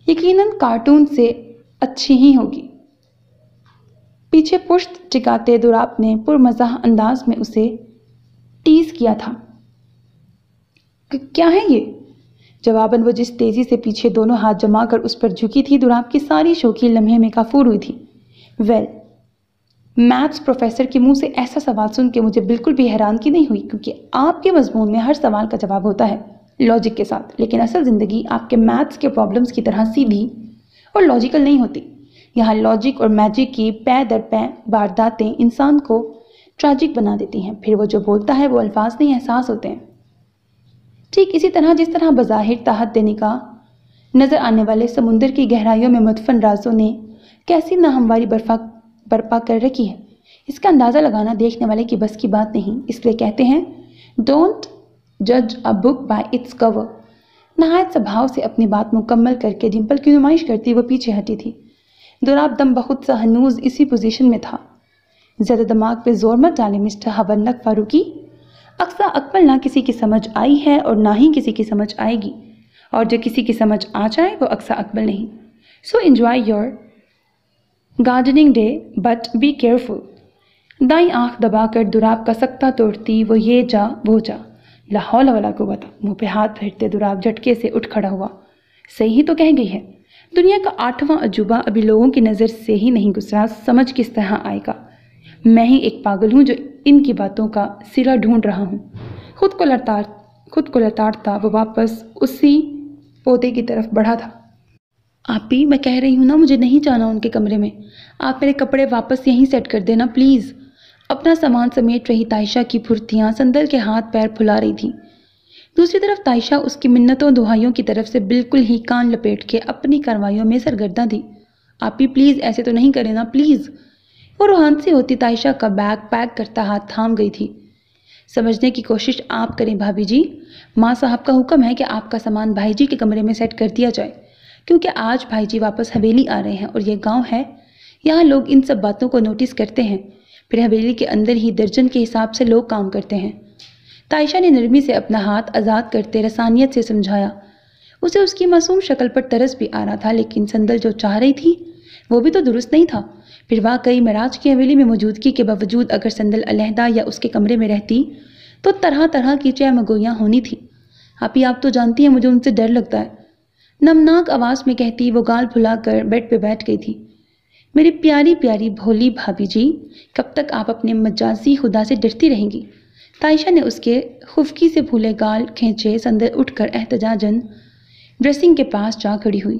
यकीनन कार्टून से अच्छी ही होगी। पीछे पुश्त टिकाते दुराप ने पुरमजाह अंदाज में उसे टीज किया था। क्या है ये? जवाबन वो जिस तेज़ी से पीछे दोनों हाथ जमा कर उस पर झुकी थी दुराब की सारी शौकी लम्हे में काफूर हुई थी। वेल मैथ्स प्रोफेसर के मुँह से ऐसा सवाल सुन के मुझे बिल्कुल भी हैरान की नहीं हुई, क्योंकि आपके मजमून में हर सवाल का जवाब होता है लॉजिक के साथ। लेकिन असल ज़िंदगी आपके मैथ्स के प्रॉब्लम्स की तरह सीधी और लॉजिकल नहीं होती। यहाँ लॉजिक और मैजिक की पै दर पै वारदातें इंसान को ट्रैजिक बना देती हैं। फिर वो जो बोलता है, वो अल्फाज नहीं, एहसास होते हैं। ठीक इसी तरह जिस तरह बज़ाहिर ताहत देने का नज़र आने वाले समुंदर की गहराइयों में मुतफन राजों ने कैसी नाहमवारी बर्फा बर्पा कर रखी है। इसका अंदाज़ा लगाना देखने वाले की बस की बात नहीं, इसलिए कहते हैं डोंट जज a book by its cover नहायत स्वभाव से अपनी बात मुकम्मल करके डिम्पल की नुमाइश करती वो पीछे हटी थी। दुराब दम बहुत सा हनूज इसी पोजीशन में था। ज़्यादा दिमाग पे ज़ोर मत डाले, मिस्टर हवन्नक फारूकी। अक्सर अकबल ना किसी की समझ आई है और ना ही किसी की समझ आएगी। और जो किसी की समझ आ जाए, वो अक्सर अकबल नहीं। So enjoy your gardening day but be careful दाई आँख दबाकर दुराब का सक्ता तोड़ती, वो ये जा, वो जा। लाहौल वाला को बता। मुँह पे हाथ फेरते दुराब झटके से उठ खड़ा हुआ। सही ही तो कह गई है। दुनिया का आठवां अजूबा अभी लोगों की नज़र से ही नहीं गुजरा। समझ किस तरह आएगा। मैं ही एक पागल हूँ जो इनकी बातों का सिरा ढूंढ रहा हूँ। खुद को लताड़ खुद को लताड़ता, वो वापस उसी पौधे की तरफ़ बढ़ा था। आप ही मैं कह रही हूँ ना, मुझे नहीं जाना उनके कमरे में। आप मेरे कपड़े वापस यहीं सेट कर देना, प्लीज़। अपना सामान समेट रही तायशा की फुर्तियाँ, संदल के हाथ पैर फुला रही थी। दूसरी तरफ़ तायशा उसकी मिन्नतों दुहाइयों की तरफ़ से बिल्कुल ही कान लपेट के अपनी कार्रवाइयों में सरगर्दा थी। आप ही प्लीज़, ऐसे तो नहीं करें ना, प्लीज़। वो रूहान से होती तायशा का बैग पैक करता हाथ थाम गई थी। समझने की कोशिश आप करें भाभी जी। माँ साहब का हुक्म है कि आपका सामान भाई जी के कमरे में सेट कर दिया जाए। क्योंकि आज भाई जी वापस हवेली आ रहे हैं और ये गाँव है, यहाँ लोग इन सब बातों को नोटिस करते हैं। फिर हवेली के अंदर ही दर्जन के हिसाब से लोग काम करते हैं। तायशा ने नरमी से अपना हाथ आज़ाद करते रसानियत से समझाया। उसे उसकी मासूम शक्ल पर तरस भी आ रहा था, लेकिन संदल जो चाह रही थी, वो भी तो दुरुस्त नहीं था। फिर वाकई मराज की हवेली में मौजूदगी के बावजूद अगर संदल अलहदा या उसके कमरे में रहती तो तरह तरह की चय होनी थी। आप ही आप तो जानती हैं, मुझे उनसे डर लगता है। नमनाक आवाज़ में कहती, वो गाल फुलाकर बेड पे बैठ गई थी। मेरी प्यारी प्यारी भोली भाभी जी, कब तक आप अपने मजाजी खुदा से डरती रहेंगी? तायशा ने उसके खुफकी से भूले गाल खींचे, संदर उठकर एहतजाजन ड्रेसिंग के पास जा खड़ी हुई।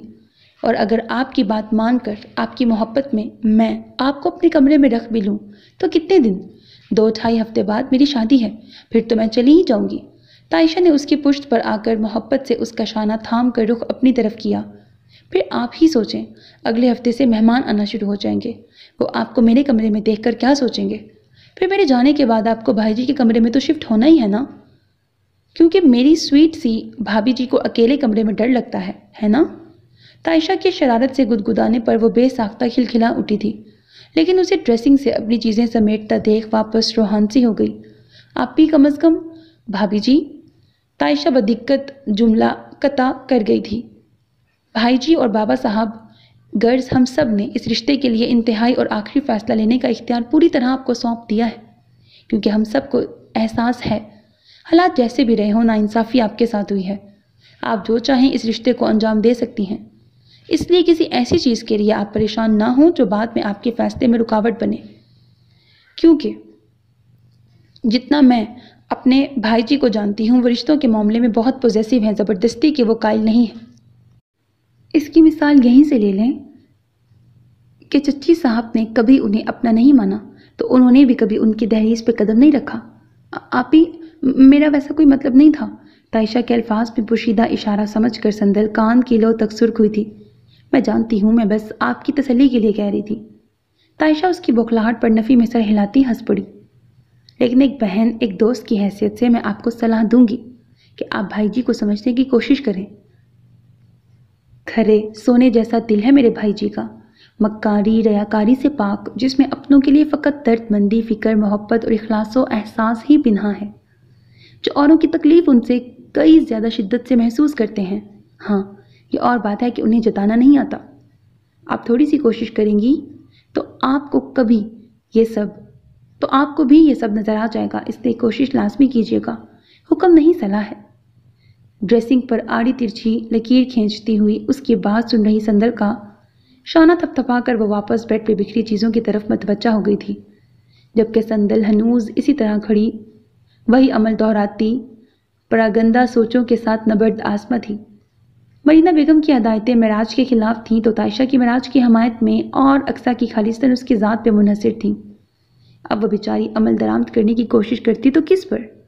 और अगर आपकी बात मानकर, आपकी मोहब्बत में मैं आपको अपने कमरे में रख भी लूँ तो कितने दिन? दो ढाई हफ़्ते बाद मेरी शादी है, फिर तो मैं चली ही जाऊँगी। ताइशा ने उसकी पुश्त पर आकर मोहब्बत से उसका शाना थाम कर रुख अपनी तरफ़ किया। फिर आप ही सोचें, अगले हफ़्ते से मेहमान आना शुरू हो जाएँगे। वो आपको मेरे कमरे में देखकर क्या सोचेंगे? फिर मेरे जाने के बाद आपको भाई जी के कमरे में तो शिफ्ट होना ही है ना? क्योंकि मेरी स्वीट सी भाभी जी को अकेले कमरे में डर लगता है है ना? तायशा की शरारत से गुदगुदाने पर वो बेसाख्ता खिलखिला उठी थी। लेकिन उसे ड्रेसिंग से अपनी चीज़ें समेटता देख वापस रोहानसी हो गई। आप भी कम अज़ कम, भाभी जी तायशा बदिक्कत जुमला कता कर गई थी। भाई जी और बाबा साहब, गर्ज हम सबने इस रिश्ते के लिए इंतहाई और आखिरी फैसला लेने का इख्तियार पूरी तरह आपको सौंप दिया है, क्योंकि हम सबको एहसास है। हालात जैसे भी रहे हो, नाइंसाफ़ी आपके साथ हुई है। आप जो चाहें इस रिश्ते को अंजाम दे सकती हैं। इसलिए किसी ऐसी चीज़ के लिए आप परेशान ना हो जो बाद में आपके फैसले में रुकावट बने। क्योंकि जितना मैं अपने भाई जी को जानती हूँ। वो रिश्तों के मामले में बहुत पॉजिटिव हैं, ज़बरदस्ती के वो कायल नहीं है। इसकी मिसाल यहीं से ले लें कि चच्ची साहब ने कभी उन्हें अपना नहीं माना तो उन्होंने भी कभी उनकी दहलीज पर कदम नहीं रखा। आप ही मेरा वैसा कोई मतलब नहीं था। तायशा के अल्फाज में पोशीदा इशारा समझ कर संदल कान की लो तक सुर्ख हुई थी। मैं जानती हूँ, मैं बस आपकी तसली के लिए कह रही थी। तायशा उसकी बौखलाहट पर नफ़ी में सर हिलाती हंस पड़ी। लेकिन एक बहन, एक दोस्त की हैसियत से मैं आपको सलाह दूँगी कि आप भाई जी को समझने की कोशिश करें। खरे सोने जैसा दिल है मेरे भाई जी का, मक्कारी, रयाकारी से पाक, जिसमें अपनों के लिए फ़कत दर्दमंदी, फ़िक्र, मोहब्बत और अखलास व एहसास ही बिना है, जो औरों की तकलीफ़ उनसे कई ज़्यादा शिद्दत से महसूस करते हैं। हाँ ये और बात है कि उन्हें जताना नहीं आता। आप थोड़ी सी कोशिश करेंगी तो आपको कभी ये सब तो आपको भी ये सब नज़र आ जाएगा। इसलिए कोशिश लाजमी कीजिएगा। हुक्म नहीं सलाह है। ड्रेसिंग पर आड़ी तिरछी, लकीर खींचती हुई उसकी बात सुन रही संदर का शाना थपथपा कर वो वापस बेड पे बिखरी चीज़ों की तरफ़ मतवजा हो गई थी। जबकि संदल हनूज इसी तरह खड़ी, वही अमल दोहराती, परागंदा सोचों के साथ नबर्द आसमा थी। मरीना बेगम की हदायतें मराज के खिलाफ थीं तो तायशा की मराज की हमायत में और अक्सा की खालिस्तन उसकी ज़ात पर मुनहसर थी। अब वह बेचारी अमल दरामद करने की कोशिश करती तो किस पर?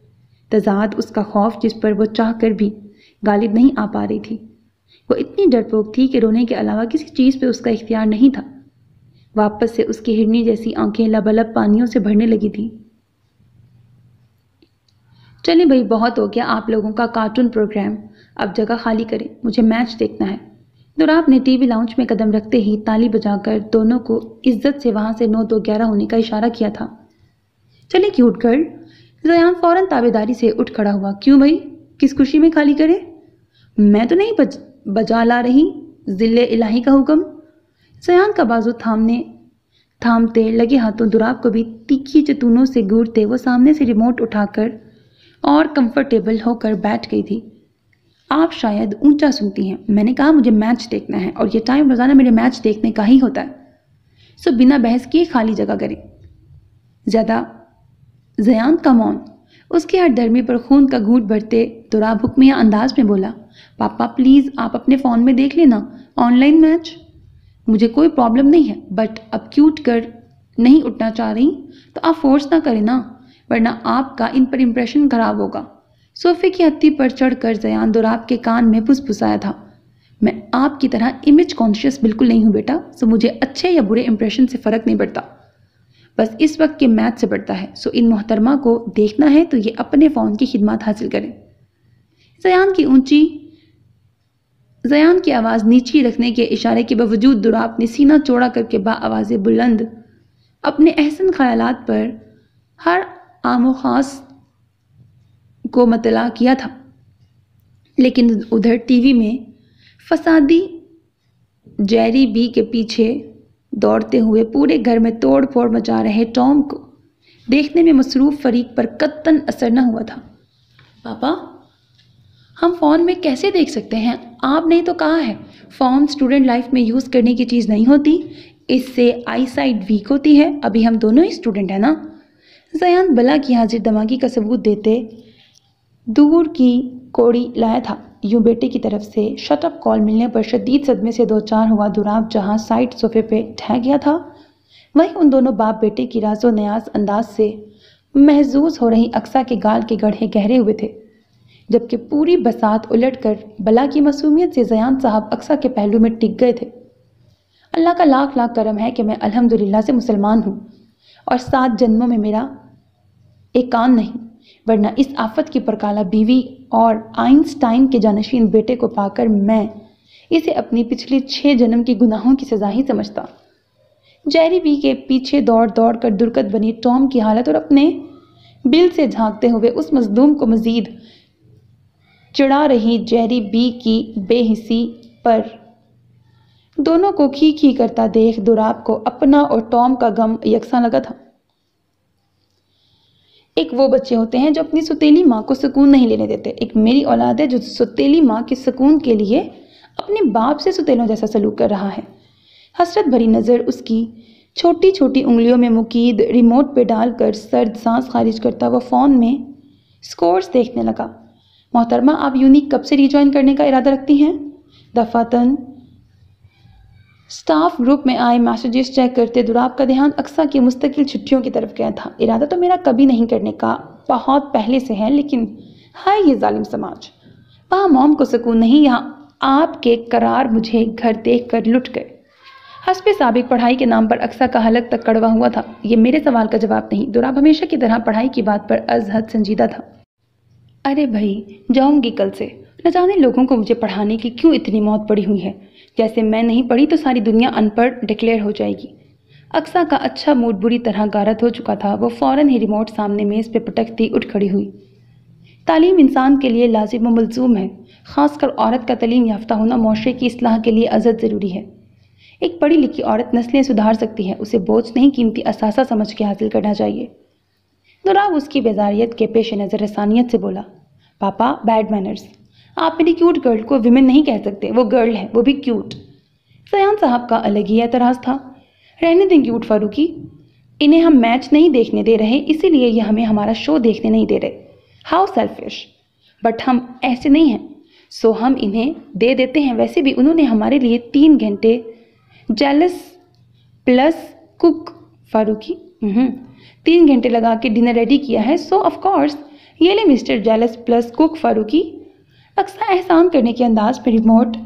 तजाद उसका खौफ जिस पर वो चाह कर भी गालिब नहीं आ पा रही थी। वो इतनी डरपोक थी कि रोने के अलावा किसी चीज़ पे उसका इख्तियार नहीं था। वापस से उसकी हिरनी जैसी आँखें लबलब पानियों से भरने लगी थी। चलिए भाई, बहुत हो गया आप लोगों का कार्टून प्रोग्राम। अब जगह खाली करें, मुझे मैच देखना है। दुराब ने टीवी लाउंज में कदम रखते ही ताली बजाकर दोनों को इज़्ज़त से वहाँ से नौ दो ग्यारह होने का इशारा किया था। चलिए क्यूट गर्ल जयान फ़ौरन ताबेदारी से उठ खड़ा हुआ। क्यों भाई? किस खुशी में खाली करे? मैं तो नहीं बज, बजा ला रही ज़िले इलाही का हुक्म। जयान का बाजू थामने थामते लगे हाथों दुराब को भी तीखी चतूनों से घूरते वो सामने से रिमोट उठाकर और कंफर्टेबल होकर बैठ गई थी। आप शायद ऊँचा सुनती हैं। मैंने कहा, मुझे मैच देखना है और ये टाइम रोज़ाना मेरे मैच देखने का ही होता है। सो बिना बहस किए खाली जगह करें। ज़्यादा जयान का मौन उसके हर दरमी पर खून का घूट भरते दुराब हुक्मिया अंदाज में बोला, पापा प्लीज़ आप अपने फ़ोन में देख लेना। ऑनलाइन मैच मुझे कोई प्रॉब्लम नहीं है। बट अब क्यूट कर नहीं उठना चाह रही तो आप फोर्स ना करें ना, वरना आपका इन पर इम्प्रेशन खराब होगा। सोफे की हत्ती पर चढ़कर जयान दुराब के कान में फुसफुसाया था। मैं आपकी तरह इमेज कॉन्शियस बिल्कुल नहीं हूँ बेटा सो मुझे अच्छे या बुरे इंप्रेशन से फ़र्क नहीं पड़ता। बस इस वक्त के मैथ से बढ़ता है सो इन मोहतरमा को देखना है तो ये अपने फ़ोन की खिदमत हासिल करें। जयान की ऊँची, जयान की आवाज़ नीची रखने के इशारे के बावजूद दुराब ने सीना चौड़ा करके बा आवाज़ बुलंद अपने अहसन ख्याल पर हर आम ख़ास को मतला किया था। लेकिन उधर टीवी में फसादी जैरी बी के पीछे दौड़ते हुए पूरे घर में तोड़ फोड़ मचा रहे टॉम को देखने में मसरूफ फरीक पर कत्तन असर न हुआ था। पापा, हम फ़ोन में कैसे देख सकते हैं? आपने तो कहा है? फ़ोन स्टूडेंट लाइफ में यूज़ करने की चीज़ नहीं होती। इससे आई साइड वीक होती है। अभी हम दोनों ही स्टूडेंट हैं ना? जयान बला की हाजिर दमागी का सबूत देते दूर की कोड़ी लाया था। यूँ बेटे की तरफ़ से शटअप कॉल मिलने पर शदीद सदमे से दो चार हुआ दुराब जहाँ साइड सोफे पे ठह गया था। वहीं उन दोनों बाप बेटे की राजो न्याज अंदाज से महजूज हो रही अक्सा के गाल के गढ़े गहरे हुए थे, जबकि पूरी बसात उलटकर बला की मसूमियत से जयान साहब अक्सा के पहलू में टिक गए थे। अल्लाह का लाख लाख करम है कि मैं अल्हम्दुलिल्लाह से मुसलमान हूँ और सात जन्मों में मेरा एक कान नहीं। वरना इस आफत की परकाला बीवी और आइंस्टाइन के जानशीन बेटे को पाकर मैं इसे अपनी पिछली छः जन्म की गुनाहों की सजा ही समझता। जेरी बी के पीछे दौड़ दौड़ कर दुर्गत बनी टॉम की हालत और अपने बिल से झांकते हुए उस मजलूम को मजीद चिड़ा रही जेरी बी की बेहिसी पर। दोनों को खी खी करता देख दुराब को अपना और टॉम का गम यकसा लगा था। एक वो बच्चे होते हैं जो अपनी सुतीली माँ को सुकून नहीं लेने देते। एक मेरी औलाद है जो सुतीली माँ के सुकून के लिए अपने बाप से सुतेलों जैसा सलूक कर रहा है। हसरत भरी नज़र उसकी छोटी छोटी उंगलियों में मुकीद रिमोट पे डालकर सर्द सांस खारिज करता हुआ फ़ोन में स्कोर्स देखने लगा। मोहतरमा, आप यूनिक कब से रिजॉइन करने का इरादा रखती हैं? दफातन स्टाफ ग्रुप में आए मैसेजेस चेक करते दुराब का ध्यान अक्सा की मुस्तकिल छुट्टियों की तरफ़ गया था। इरादा तो मेरा कभी नहीं करने का, बहुत पहले से है, लेकिन हाय ये जालिम समाज। वहाँ मोम को सुकून नहीं, यहाँ आपके करार मुझे घर देख कर लुट गए। हसब सबक पढ़ाई के नाम पर अक्सा का हलक तक कड़वा हुआ था। ये मेरे सवाल का जवाब नहीं। दुराब हमेशा की तरह पढ़ाई की बात पर अजहद संजीदा था। अरे भाई, जाऊँगी कल से। न जाने लोगों को मुझे पढ़ाने की क्यों इतनी मौत पड़ी हुई है? जैसे मैं नहीं पढ़ी तो सारी दुनिया अनपढ़ डिक्लेयर हो जाएगी। अक्सा का अच्छा मूड बुरी तरह गारत हो चुका था। वो फ़ौरन ही रिमोट सामने मेज़ पे पटकती उठ खड़ी हुई। तालीम इंसान के लिए लाजिम व मलजूम है। ख़ासकर औरत का तलीम याफ्ता होना माशरे की असलाह के लिए अजद ज़रूरी है। एक पढ़ी लिखी औरत नस्लें सुधार सकती है। उसे बोझ नहीं कीमती असासा समझ के हासिल करना चाहिए। दुराब उसकी बेजारियत के पेश नज़र रसानियत से बोला, पापा बैड मैनर्स आप मेरी क्यूट गर्ल को विमेन नहीं कह सकते। वो गर्ल है वो भी क्यूट सयान साहब का अलग ही एतराज़ था। रहने दें क्यूट फारूकी। इन्हें हम मैच नहीं देखने दे रहे इसीलिए ये हमें हमारा शो देखने नहीं दे रहे। हाउ सेल्फिश बट हम ऐसे नहीं हैं। सो हम इन्हें दे देते हैं। वैसे भी उन्होंने हमारे लिए तीन घंटे जेलस प्लस कुक फारूकी। हम्म, तीन घंटे लगा के डिनर रेडी किया है। सो ऑफ़ कोर्स ये ले mister jealous plus cook Farooqui. अक्सर एहसान करने के अंदाज पर रिमोट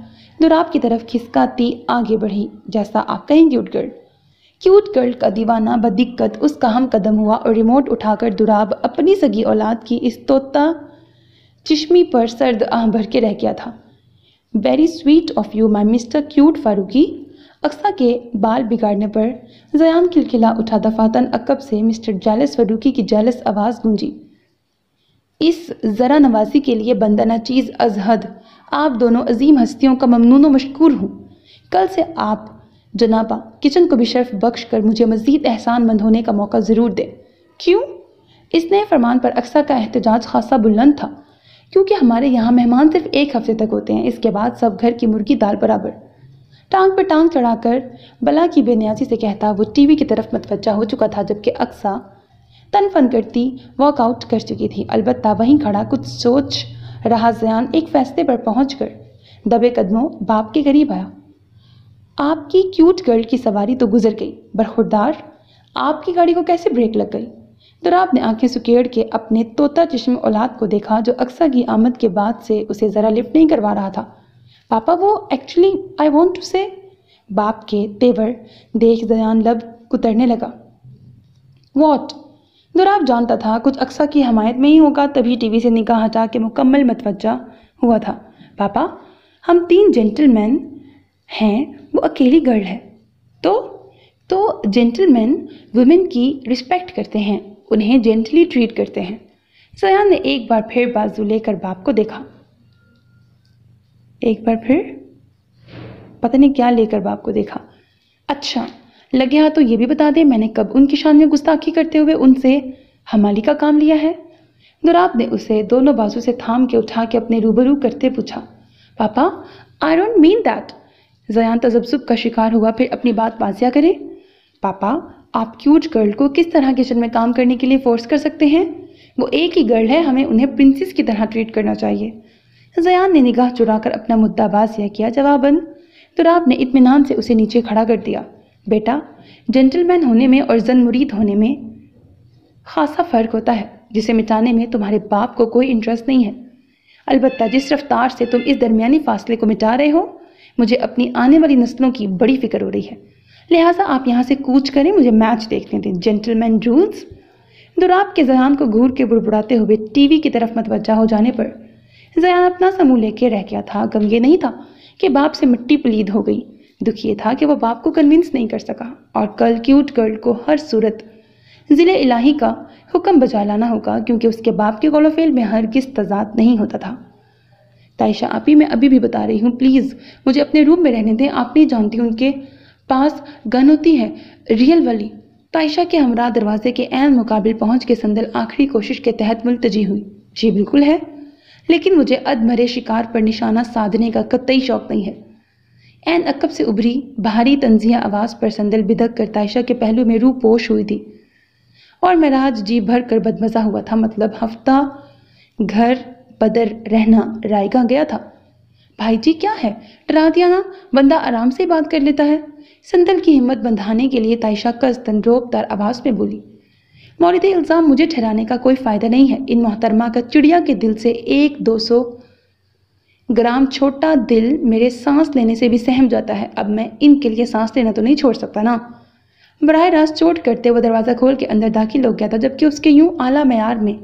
दुराब की तरफ़ खिसकाती आगे बढ़ी, जैसा आप कहें क्यूट गर्ल क्यूट गर्ल का दीवाना बदिक्कत उसका हम कदम हुआ और रिमोट उठाकर दुराब अपनी सगी औलाद की इस तोता चिश्मी पर सर्द आह भर के रह गया था। Very sweet of you my mister cute Farooqui Aqsa के बाल बिगाड़ने पर जयान खिलखिला उठा दफातन अकब से मिस्टर जैलस फारूकी की जैलस आवाज़ गूंजी। इस ज़रा नवासी के लिए बंदना चीज़ अजहद आप दोनों अजीम हस्तियों का ममनून मशकूर हूँ। कल से आप, जनाबा, किचन को भी शर्फ बख्श कर मुझे मज़ीद एहसान मंद होने का मौका ज़रूर दें। क्यों? इस नए फरमान पर अक्सा का एहतजाज खासा बुलंद था, क्योंकि हमारे यहाँ मेहमान सिर्फ़ एक हफ़्ते तक होते हैं, इसके बाद सब घर की मुर्गी दाल बराबर। टांग पर टांग चढ़ाकर, बला की बेनियाजी से कहता, वो टीवी की तरफ़ मतवजा हो चुका था, जबकि अक्सा तन फन करती वॉकआउट कर चुकी थी। अलबत्ता वहीं खड़ा कुछ सोच रहा जयान एक फैसले पर पहुँच दबे कदमों बाप के करीब आया। आपकी क्यूट गर्ल की सवारी तो गुजर गई बरखुरदार आपकी गाड़ी को कैसे ब्रेक लग गई? दुराब ने आँखें सुकेड़ के अपने तोता चश्म औलाद को देखा जो अक्सर की आमद के बाद से उसे ज़रा लिफ्ट नहीं करवा रहा था। पापा, वो एक्चुअली आई वॉन्ट टू से बाप के तेवर देख दयान लब कुतरने लगा। वॉट दुराब जानता था, कुछ अक्सा की हमायत में ही होगा, तभी टीवी से निगाह हटा के मुकम्मल मतवजा हुआ था। पापा, हम तीन जेंटलमैन हैं, वो अकेली गर्ल है। तो तो जेंटलमैन वुमेन की रिस्पेक्ट करते हैं, उन्हें जेंटली ट्रीट करते हैं। सयान ने एक बार फिर बाजू लेकर बाप को देखा। एक बार फिर? पता नहीं क्या लेकर बाप को देखा। अच्छा लगे हाँ तो ये भी बता दें, मैंने कब उनकी शान में गुस्ताखी करते हुए उनसे हमाली का काम लिया है? दुराब ने उसे दोनों बाजू से थाम के उठा के अपने रूबरू करते पूछा, papa I don't mean that Jayan तजब्जुब का शिकार हुआ, फिर अपनी बात बाजिया करे? पापा, आप क्यूट गर्ल को किस तरह किचन में काम करने के लिए फोर्स कर सकते हैं? वो एक ही गर्ल है, हमें उन्हें प्रिंसेस की तरह ट्रीट करना चाहिए। जयान ने निगाह चुराकर अपना मुद्दा बाजिया किया, जवाबन? तुराब ने इतमान से उसे नीचे खड़ा कर दिया। बेटा जेंटलमैन होने में और जन मुरीद होने में खासा फ़र्क होता है, जिसे मिटाने में तुम्हारे बाप को कोई इंटरेस्ट नहीं है। अलबत्त जिस रफ्तार से तुम इस दरमियानी फासले को मिटा रहे हो, मुझे अपनी आने वाली नस्लों की बड़ी फ़िक्र हो रही है। लिहाजा आप यहाँ से कूच करें, मुझे मैच देखने दें। जेंटलमैन रूल्स दुराब के जयान को घूर के बुड़बुड़ाते हुए टीवी की तरफ़ मतवजा हो जाने पर, जयान अपना समूह लेके रह गया था। गम ये नहीं था कि बाप से मिट्टी पलीद हो गई। दुख ये था कि वह बाप को कन्विंस नहीं कर सका और कल क्यूट गर्ल को हर सूरत, ज़िले इलाही का हुक्म बजा लाना होगा क्योंकि उसके बाप के गोलोफेल में हर किस तजाद नहीं होता था। तायशा, आप ही मैं अभी भी बता रही हूँ प्लीज़ मुझे अपने रूम में रहने दें। आप नहीं जानती उनके पास गन होती है रियल वाली। तायशा के हमरा दरवाजे के एन मुकाबिल पहुँच के संदल आखिरी कोशिश के तहत मुलतजी हुई। जी बिल्कुल है, लेकिन मुझे अधमरे शिकार पर निशाना साधने का कतई शौक नहीं है। एन अकब से उभरी भारी तंजिया आवाज़ पर संदल बिदक कर तायशा के पहलू में रूप पोश हुई थी। और महराज जी भर कर बदमज़ा हुआ था मतलब हफ़्ता घर बदर रहना रायगा गया था। भाई जी, क्या है? डरा दिया ना? बंदा आराम से बात कर लेता है। संदल की हिम्मत बंधाने के लिए तायशा कस्तन रोकदार आवाज़ में बोली, मौलिद इल्ज़ाम मुझे ठहराने का कोई फ़ायदा नहीं है। इन मोहतरमा का चिड़िया के दिल से एक दो सौ ग्राम छोटा दिल मेरे सांस लेने से भी सहम जाता है। अब मैं इनके लिए सांस लेना तो नहीं छोड़ सकता ना। बरह रास्त चोट करते हुए दरवाज़ा खोल के अंदर दाखिल हो गया था, जबकि उसके यूँ आला मैार में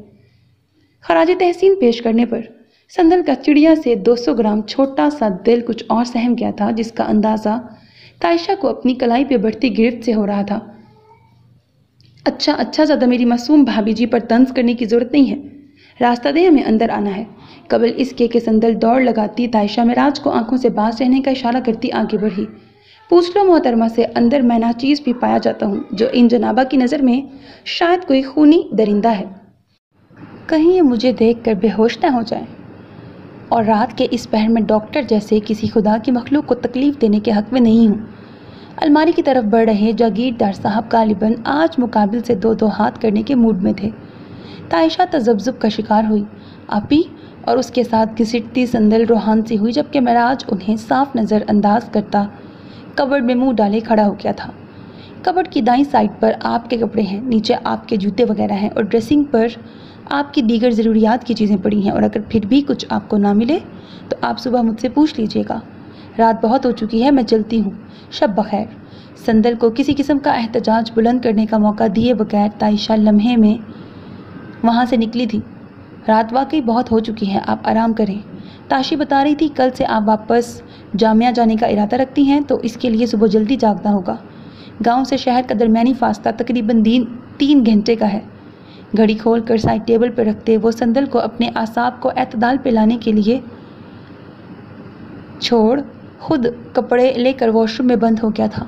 खराज तहसीन पेश करने पर संदल का चिड़िया से 200 ग्राम छोटा सा दिल कुछ और सहम गया था, जिसका अंदाज़ा तायशा को अपनी कलाई पे बढ़ती गिरफ्त से हो रहा था। अच्छा अच्छा ज़्यादा मेरी मासूम भाभी जी पर तंज करने की ज़रूरत नहीं है। रास्ता दे, हमें अंदर आना है। कबल इसके के संदल दौड़ लगाती, तायशा राज को आँखों से बास रहने का इशारा करती आगे बढ़ी। पूछ लो मोहतरमा से, अंदर मैं चीज़ भी पाया जाता हूँ, जो इन जनाबा की नज़र में शायद कोई खूनी दरिंदा है। कहीं ये मुझे देख कर बेहोश न हो जाए। और रात के इस पहर में डॉक्टर जैसे किसी खुदा की मखलूक को तकलीफ़ देने के हक में नहीं हूँ। अलमारी की तरफ़ बढ़ रहे जागीरदार साहब गालिबन आज मुकाबिल से दो दो हाथ करने के मूड में थे। तायशा तजब्जुब का शिकार हुई। आपी और उसके साथ घिसटती संदल रूहान सी हुई जबकि महराज उन्हें साफ़ नज़रअंदाज करता कबड़ में मुँह डाले खड़ा हो गया था। कबड़ की दाई साइड पर आपके कपड़े हैं, नीचे आपके जूते वगैरह हैं और ड्रेसिंग पर आपकी दीगर ज़रूरियात की चीज़ें पड़ी हैं और अगर फिर भी कुछ आपको ना मिले तो आप सुबह मुझसे पूछ लीजिएगा। रात बहुत हो चुकी है, मैं चलती हूँ। शब बखैर। संदल को किसी किस्म का एहतजाज बुलंद करने का मौका दिए बगैर ताइशा लम्हे में वहाँ से निकली थी। रात वाकई बहुत हो चुकी है, आप आराम करें। ताशी बता रही थी, कल से आप वापस जामिया जाने का इरादा रखती हैं तो इसके लिए सुबह जल्दी जागना होगा। गाँव से शहर का दरमियानी फासला तकरीबन दिन, तीन घंटे का है। घड़ी खोल कर साइड टेबल पर रखते वो संदल को अपने आसाब को अतदाल पे लाने के लिए छोड़ खुद कपड़े लेकर वॉशरूम में बंद हो गया था।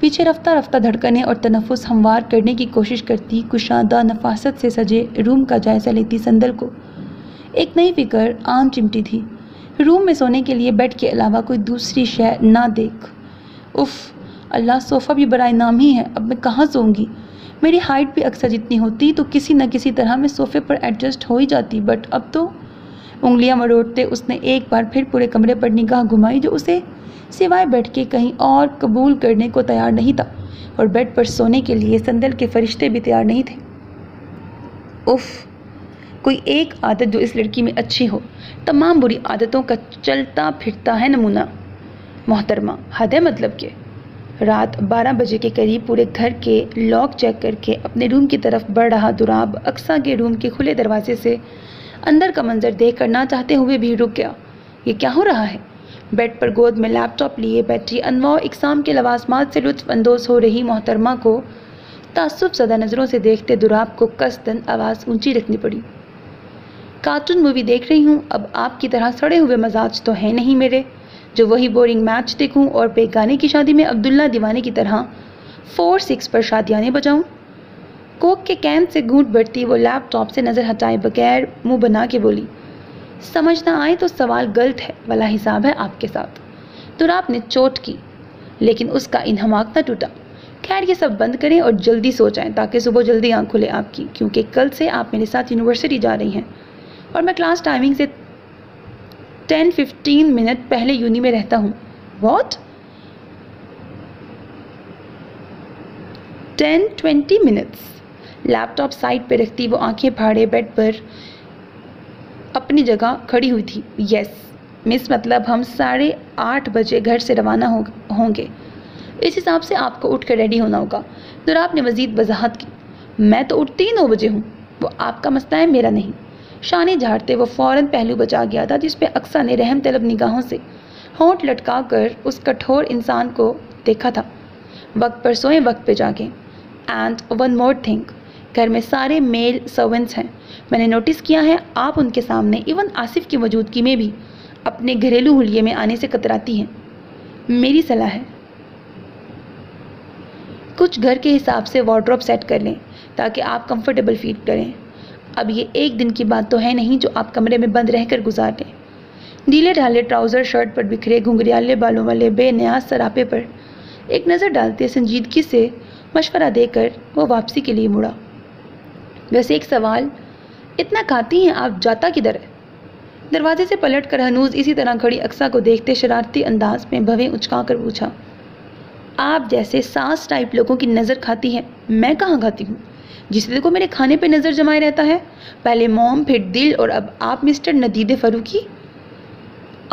पीछे रफ्ता रफ्ता धड़कने और तनफुस हमवार करने की कोशिश करती कुशादा नफासत से सजे रूम का जायज़ा लेती संदल को। एक नई फ़िक्र आम चिमटी थी। रूम में सोने के लिए बेड के अलावा कोई दूसरी शय ना देख। उफ, अल्लाह, सोफ़ा भी बड़ा इनाम ही है, अब मैं कहाँ सोऊँगी? मेरी हाइट भी अक्सर जितनी होती तो किसी न किसी तरह मैं सोफ़े पर एडजस्ट हो ही जाती, बट अब तो उंगलियाँ मरोड़ते उसने एक बार फिर पूरे कमरे पर निगाह घुमाई जो उसे सिवाय बेड के कहीं और कबूल करने को तैयार नहीं था और बेड पर सोने के लिए संदल के फरिश्ते भी तैयार नहीं थे। उफ, कोई एक आदत जो इस लड़की में अच्छी हो, तमाम बुरी आदतों का चलता फिरता है नमूना। मोहतरमा, हद है मतलब के। रात 12 बजे के करीब पूरे घर के लॉक चेक करके अपने रूम की तरफ़ बढ़ रहा दुराब अक्सा के रूम के खुले दरवाजे से अंदर का मंजर देख कर ना चाहते हुए भी रुक गया। ये क्या हो रहा है? बेड पर गोद में लैपटॉप लिए बैठी अनवा इकसाम के लवासमात से लुत्फ अंदोज हो रही मोहतरमा को तासुब सदा नज़रों से देखते दुराब को कसदन आवाज़ ऊँची रखनी पड़ी। कार्टून मूवी देख रही हूँ, अब आपकी तरह सड़े हुए मजाज तो हैं नहीं मेरे। जो वही बोरिंग मैच देखूँ और बेगाने की शादी में अब्दुल्ला दीवाने की तरह फोर सिक्स पर शादियाने बजाऊँ। कोक के कैन से घूट बढ़ती वो लैपटॉप से नज़र हटाए बगैर मुँह बना के बोली समझ ना आए तो सवाल गलत है, वाला हिसाब है आपके साथ। तुराब ने चोट की, लेकिन उसका इनहमाक न टूटा। खैर, ये सब बंद करें और जल्दी सो जाएँ, ताकि सुबह जल्दी आँख खुले आपकी, क्योंकि कल से आप मेरे साथ यूनिवर्सिटी जा रही हैं। और मैं क्लास टाइमिंग से टेन फिफ्टीन मिनट पहले यूनि में रहता हूँ। What ten twenty minutes. Laptop side पे रखती वो आँखें फाड़े बेड पर अपनी जगह खड़ी हुई थी। यस मिस मतलब हम साढ़े आठ बजे घर से रवाना हो, होंगे। इस हिसाब से आपको उठ कर रेडी होना होगा। फिर आपने मज़ीद वजाहत की। मैं तो उठती ही नौ बजे हूँ। वो आपका मसला है, मेरा नहीं। शानी झाड़ते वो फ़ौरन पहलू बचा गया था जिस पर अक्सा ने रहम तलब निगाहों से होंठ लटका कर उस कठोर इंसान को देखा था। वक्त पर सोएँ, वक्त पे जागे। एंड वन मोर थिंग घर में सारे मेल सर्वेंट्स हैं। मैंने नोटिस किया है, आप उनके सामने इवन आसिफ की मौजूदगी में भी, अपने घरेलू हुलिये में आने से कतराती हैं। मेरी सलाह है, कुछ घर के हिसाब से वार्ड्रॉप सेट कर लें, ताकि आप कंफर्टेबल फील करें। अब ये एक दिन की बात तो है नहीं जो आप कमरे में बंद रहकर गुजार लें। ढीले ढाले ट्राउज़र शर्ट पर बिखरे घुंघरियाले बालों वाले बेनियाज सरापे पर एक नज़र डालते संजीदगी से मशवरा देकर वो वापसी के लिए मुड़ा। वैसे एक सवाल, इतना खाती हैं आप, जाता किधर है? दरवाजे से पलट कर हनूज इसी तरह खड़ी अक्सा को देखते शरारती अंदाज में भवें उचका कर पूछा, आप जैसे सांस टाइप लोगों की नज़र खाती है, मैं कहाँ खाती हूँ? जिससे देखो मेरे खाने पे नज़र जमाए रहता है। पहले मोम, फिर दिल और अब आप, मिस्टर नदीदे फरूकी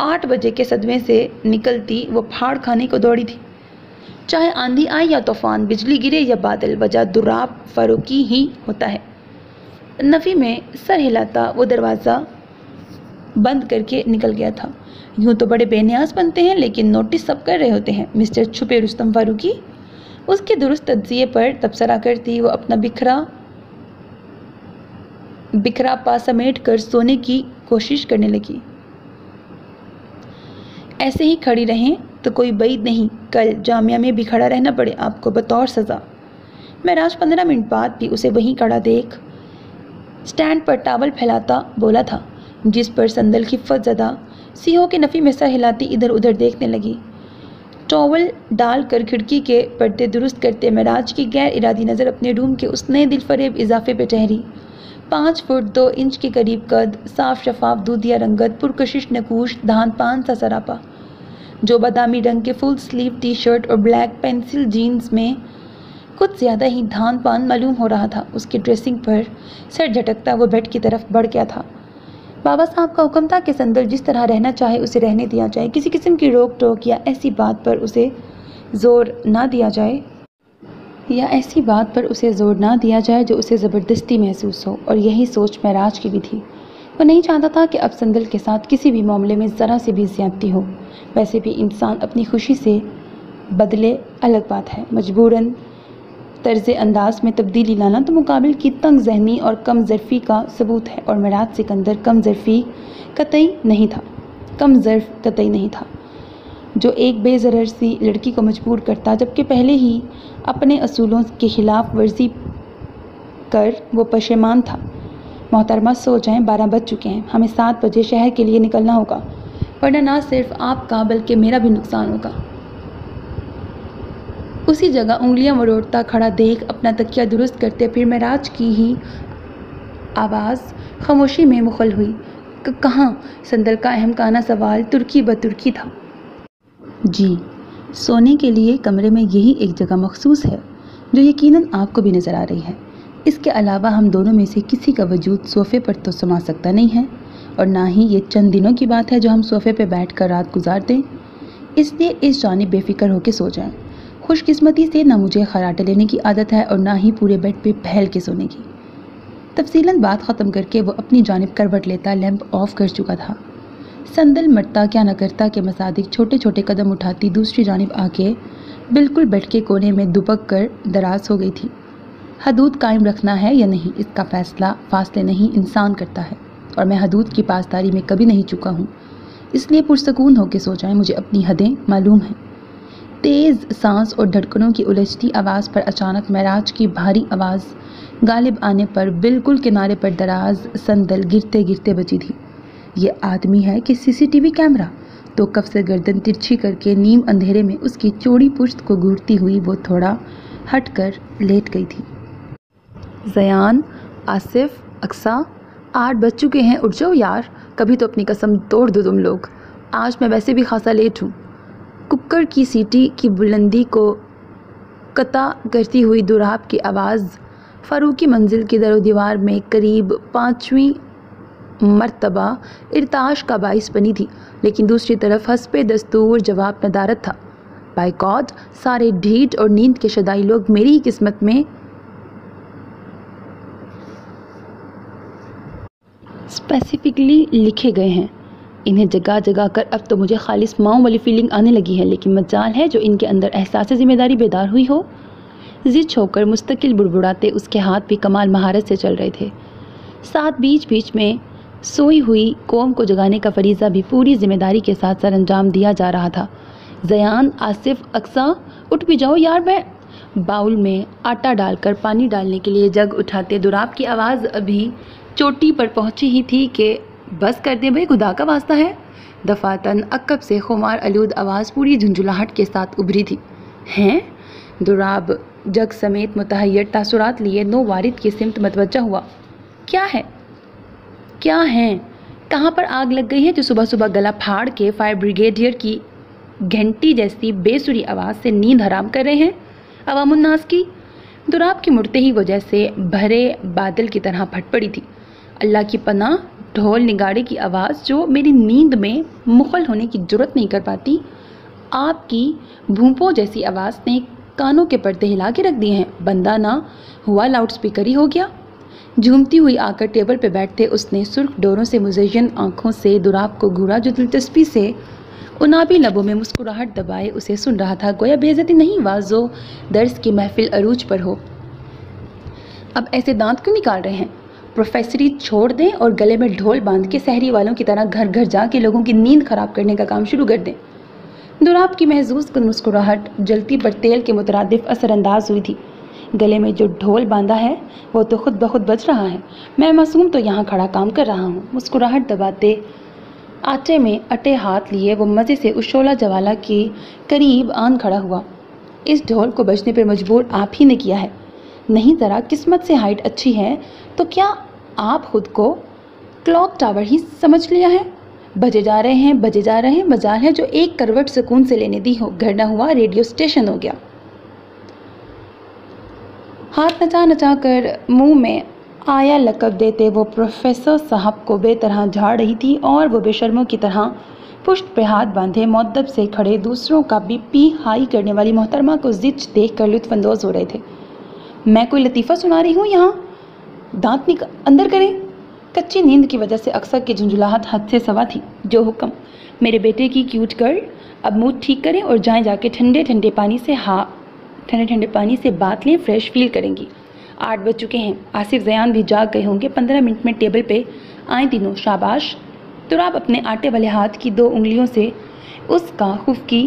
आठ बजे के सदमे से निकलती वो फाड़ खाने को दौड़ी थी। चाहे आंधी आए या तूफ़ान, बिजली गिरे या बादल वजह दुराब फरूकी ही होता है। नफ़ी में सर हिलाता वो दरवाज़ा बंद करके निकल गया था। यूँ तो बड़े बेनियाज बनते हैं, लेकिन नोटिस सब कर रहे होते हैं। मिस्टर छुपे रुस्तम फारूकी? उसके दुरुस्त तजिए पर तबसरा करती वो अपना बिखरा बिखरा पा समेट कर सोने की कोशिश करने लगी। ऐसे ही खड़ी रहें तो कोई बैद नहीं। कल जामिया में भी खड़ा रहना पड़े आपको बतौर सज़ा। मैं राज पंद्रह मिनट बाद भी उसे वहीं खड़ा देख स्टैंड पर टावल फैलाता बोला था, जिस पर संदल खिफत ज़दा सीहो के नफ़ी में सर हिलाती इधर उधर देखने लगी। टॉवल डाल कर खिड़की के पर्दे दुरुस्त करते महराज की गैर इरादी नज़र अपने रूम के उस नए दिल फरेब इजाफे पर ठहरी। पाँच फुट दो इंच के करीब कद, साफ़ शफाफ दूधिया रंगत, पुरकशिश नकूश धान पान सा सरापा। जो बादामी रंग के फुल स्लीव टी शर्ट और ब्लैक पेंसिल जीन्स में कुछ ज़्यादा ही धान पान मालूम हो रहा था। उसकी ड्रेसिंग पर सर झटकता वो बेड की तरफ़ बढ़ गया था। बाबा साहब का हुक्म था कि संदल जिस तरह रहना चाहे उसे रहने दिया जाए। किसी किस्म की रोक टोक या ऐसी बात पर उसे ज़ोर ना दिया जाए। या ऐसी बात पर उसे ज़ोर ना दिया जाए जो उसे ज़बरदस्ती महसूस हो। और यही सोच महराज की भी थी। वो नहीं चाहता था कि अब संदल के साथ किसी भी मामले में ज़रा से भी ज्यादती हो। वैसे भी इंसान अपनी खुशी से बदले अलग बात है। मजबूरन तर्ज अंदाज में तब्दीली लाना तो मुकाबल की तंग जहनी और कम ज़रफ़ी का सबूत है और मराज सिकंदर कम ज़रफ़ी कतई नहीं था। कम जरफ़ कतई नहीं था, जो एक बेजर सी लड़की को मजबूर करता, जबकि पहले ही अपने असूलों के ख़िलाफ़ वर्जी कर वो पशेमान था। मोहतरमा सो जाएँ, बारह बज चुके हैं। हमें सात बजे शहर के लिए निकलना होगा, वरना ना सिर्फ़ आपका, बल्कि मेरा भी नुकसान होगा। उसी जगह उंगलियाँ मरोड़ता खड़ा देख अपना तकिया दुरुस्त करते फिर महराज की ही आवाज़ खामोशी में मुखल हुई। कहाँ? संदल का अहम काना सवाल तुर्की ब तुर्की था। जी, सोने के लिए कमरे में यही एक जगह मखसूस है, जो यकीनन आपको भी नज़र आ रही है। इसके अलावा हम दोनों में से किसी का वजूद सोफ़े पर तो समा सकता नहीं है, और ना ही ये चंद दिनों की बात है जो हम सोफ़े पर बैठ कर रात गुजार दें। इसलिए इस जानब बेफिक्र होकर सो जाएँ। खुशकिस्मती से ना मुझे खराटे लेने की आदत है और ना ही पूरे बेड पे फैल के सोने की। तफसीला बात ख़त्म करके वो अपनी जानब करवट लेता, लैंप ऑफ़ कर चुका था। संदल मरता क्या न करता के मसादिक छोटे छोटे कदम उठाती, दूसरी जानब आके बिल्कुल बेड के कोने में दुबक कर दराज हो गई थी। हदूद कायम रखना है या नहीं, इसका फ़ैसला फासले नहीं इंसान करता है और मैं हदूद की पासदारी में कभी नहीं चुका हूँ। इसलिए पुरसकून होकर सो जाए, मुझे अपनी हदें मालूम हैं। तेज़ सांस और धड़कनों की उलझती आवाज़ पर अचानक महराज की भारी आवाज़ गालिब आने पर बिल्कुल किनारे पर दराज संदल गिरते गिरते बची थी। ये आदमी है कि सीसीटीवी कैमरा? तो कफ से गर्दन तिरछी करके नीम अंधेरे में उसकी चोड़ी पुश्त को घूरती हुई वो थोड़ा हट कर लेट गई थी। जयान, आसिफ, अक्सा, आठ बज चुके हैं, उठ जाओ यार। कभी तो अपनी कसम तोड़ दो तुम लोग। आज मैं वैसे भी खासा लेट हूँ। कुकर की सीटी की बुलंदी को कता करती हुई दुराब की आवाज़, फ़ारूकी मंजिल की दर दीवार में करीब पाँचवीं मरतबा इरताश का बाइस बनी थी, लेकिन दूसरी तरफ़ हंसपे दस्तूर जवाब नदारत था। गॉड, सारे ढीठ और नींद के शदाई लोग मेरी ही किस्मत में स्पेसिफिकली लिखे गए हैं। इन्हें जगा जगा कर, अब तो मुझे खालिश माओ वाली फीलिंग आने लगी है, लेकिन मजाल है जो इनके अंदर एहसास ज़िम्मेदारी बेदार हुई हो। जिच होकर मुस्तकिल बुड़बुड़ाते उसके हाथ भी कमाल महारत से चल रहे थे। साथ बीच बीच में सोई हुई कौम को जगाने का फरीज़ा भी पूरी ज़िम्मेदारी के साथ सर अंजाम दिया जा रहा था। जयान, आसिफ, अक्सा, उठ भी जाओ यार मैं। बाउल में आटा डालकर पानी डालने के लिए जग उठाते दुराब की आवाज़ अभी चोटी पर पहुँची ही थी कि बस कर दे भाई, खुदा का वास्ता है। दफातन अक्कब से खुमार आलूद आवाज़ पूरी झुंझुलाहट के साथ उभरी थी। हैं? दुराब जग समेत मुतहैर तासुरात लिए नो वारिद की सिमत मतवजा हुआ। क्या है? क्या हैं? कहाँ पर आग लग गई है जो सुबह सुबह गला फाड़ के फायर ब्रिगेडियर की घंटी जैसी बेसुरी आवाज़ से नींद हराम कर रहे हैं? अवामुन्नास की? दुराब की मुड़ते ही वो जैसे भरे बादल की तरह फट पड़ी थी। अल्लाह की पनाह ढोल निगाड़े की आवाज़ जो मेरी नींद में मुखल होने की ज़रूरत नहीं कर पाती, आपकी भूपों जैसी आवाज़ ने कानों के पर्दे हिला के रख दिए हैं। बंदा ना हुआ लाउड स्पीकर ही हो गया। झूमती हुई आकर टेबल पर बैठते उसने सुर्ख डोरों से मुजयन आँखों से दुराब को घूरा जो दिलचस्पी से उनाबी लबों में मुस्कुराहट दबाए उसे सुन रहा था, गोया बेजती नहीं, वाजो, दर्ज की महफिल अरूज पर हो। अब ऐसे दांत क्यों निकाल रहे हैं? प्रोफेसरी छोड़ दें और गले में ढोल बाँध के शहरी वालों की तरह घर घर जाके लोगों की नींद खराब करने का काम शुरू कर दें। दुराब की महजूस मुस्कुराहट, जलती पर तेल के मुतरदफ असरअंदाज हुई थी। गले में जो ढोल बांधा है, वो तो खुद ब खुद बज रहा है। मैं मासूम तो यहाँ खड़ा काम कर रहा हूँ। मुस्कुराहट दबाते आटे में अटे हाथ लिए वो मज़े से उस शोला जवाला के करीब आन खड़ा हुआ। इस ढोल को बजने पर मजबूर आप ही ने किया है। नहीं ज़रा किस्मत से हाइट अच्छी है तो क्या आप खुद को क्लॉक टावर ही समझ लिया है। बजे जा रहे हैं, बजे जा रहे हैं मजाल है जो एक करवट सुकून से लेने दी हो। घर न हुआ, रेडियो स्टेशन हो गया। हाथ नचा नचा कर मुँह में आया लकब देते वो प्रोफेसर साहब को बेतरह झाड़ रही थी और वो बेशर्मों की तरह पुष्ट पे हाथ बांधे मद्दब से खड़े दूसरों का बीपी हाई करने वाली मोहतरमा को जिच देख कर लुत्फानंदोज हो रहे थे। मैं कोई लतीफ़ा सुना रही हूँ यहाँ? दांत निक अंदर करें। कच्ची नींद की वजह से अक्सर की झुंझुलाहट हद से सवा थी। जो हुक्म, मेरे बेटे की क्यूट कर अब मुँह ठीक करें और जाएँ जाके ठंडे ठंडे पानी से हा, ठंडे ठंडे पानी से बात लें फ्रेश फील करेंगी। आठ बज चुके हैं। आसिफ जयान भी जाग गए होंगे। पंद्रह मिनट में टेबल पे आए तीनों शाबाश। तुराब अपने आटे वाले हाथ की दो उंगलियों से उसका खुफ की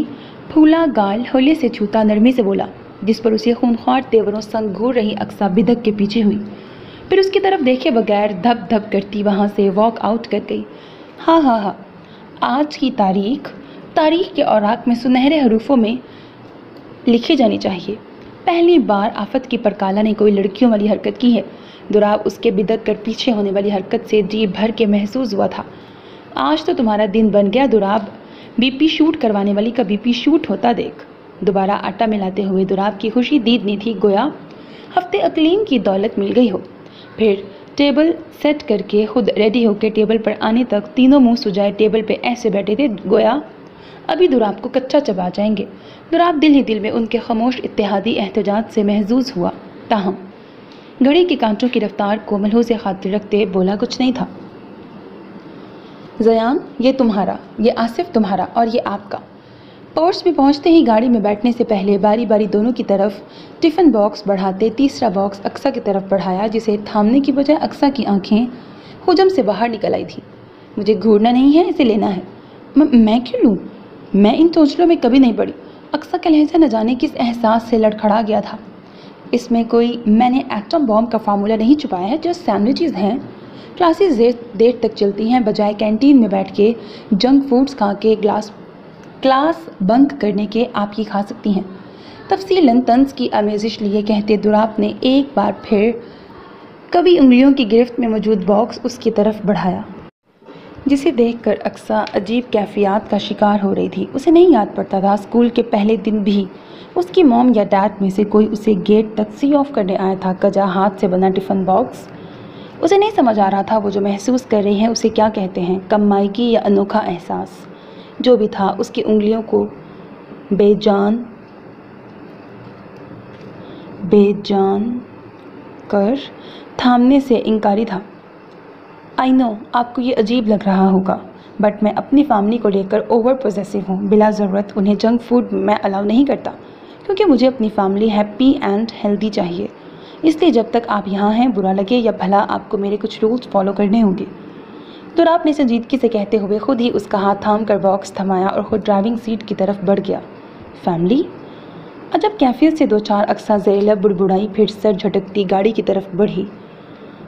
फूला गाल होले से छूता नरमी से बोला, जिस पर उसे खूनख्वार तेवरों संग घूर रही अक्सा बिदक के पीछे हुई। फिर उसकी तरफ़ देखे बगैर धप धप करती वहाँ से वॉक आउट कर गई। हाँ हाँ हाँ। आज की तारीख तारीख के औराक में सुनहरे हरूफों में लिखी जानी चाहिए। पहली बार आफत की परकाला ने कोई लड़कियों वाली हरकत की है। दुराब उसके बिदक कर पीछे होने वाली हरकत से जी भर के महसूस हुआ था। आज तो तुम्हारा दिन बन गया, दुराब। बीपी शूट करवाने वाली का बीपी शूट होता देख। दोबारा आटा मिलाते हुए दुराब की खुशी दीद नहीं थी, गोया। हफ़्ते अकलीम की दौलत मिल गई हो। फिर टेबल सेट करके खुद रेडी होकर टेबल पर आने तक तीनों मुँह सुजाए टेबल पे ऐसे बैठे थे, गोया, अभी दुराब को कच्चा चबा जाएँगे। दुराब दिल ही दिल में उनके खामोश इत्तेहादी एहतजाज से महजूज हुआ, ताहम। घड़ी के कांटों की रफ्तार को मलहू से खातिर रखते बोला कुछ नहीं था। जयान ये तुम्हारा, ये आसिफ तुम्हारा और ये आपका। पोर्ट्स में पहुँचते ही गाड़ी में बैठने से पहले बारी बारी दोनों की तरफ़ टिफ़िन बॉक्स बढ़ाते तीसरा बॉक्स अक्सा की तरफ़ बढ़ाया, जिसे थामने की बजाय अक्सा की आँखें हुजम से बाहर निकल आई थी। मुझे घूरना नहीं है, इसे लेना है। मैं क्यों लूँ? मैं इन चोचलों में कभी नहीं पड़ी। अक्सर का लहजा न जाने किस एहसास से लड़खड़ा गया था। इसमें कोई, मैंने एटम बॉम्ब का फार्मूला नहीं छुपाया है, जो सैंडविचेज़ हैं। क्लासेस देर तक चलती हैं, बजाय कैंटीन में बैठ के जंक फूड्स खा के, ग्लास क्लास बंक करने के आप ही खा सकती हैं। तफसीलन तंज की आमेजिश लिए कहते दुराब ने एक बार फिर कभी उंगलियों की गिरफ्त में मौजूद बॉक्स उसकी तरफ़ बढ़ाया, जिसे देखकर अक्सा अजीब कैफियत का शिकार हो रही थी। उसे नहीं याद पड़ता था, स्कूल के पहले दिन भी उसकी मॉम या डैड में से कोई उसे गेट तक सी ऑफ़ करने आया था कजा हाथ से बना टिफ़िन बॉक्स। उसे नहीं समझ आ रहा था वो जो महसूस कर रही हैं, उसे क्या कहते हैं कमाईगी या अनोखा एहसास। जो भी था, उसकी उंगलियों को बेजान बेजान कर थामने से इनकारी था। आई नो आपको ये अजीब लग रहा होगा बट मैं अपनी फैमिली को लेकर ओवर पोजेसिव हूँ। बिला ज़रूरत, उन्हें जंक फ़ूड मैं अलाउ नहीं करता, क्योंकि मुझे अपनी फैमिली हैप्पी एंड हेल्दी चाहिए। इसलिए जब तक आप यहाँ हैं, बुरा लगे या भला आपको मेरे कुछ रूल्स फॉलो करने होंगे। तो रात ने संजीदगी से कहते हुए खुद ही उसका हाथ थाम कर बॉक्स थमाया और खुद ड्राइविंग सीट की तरफ़ बढ़ गया। फैमिली अजब कैफियत से दो चार अक्सा जहरीला बुड़बुड़ाई फिर सर झटकती गाड़ी की तरफ़ बढ़ी।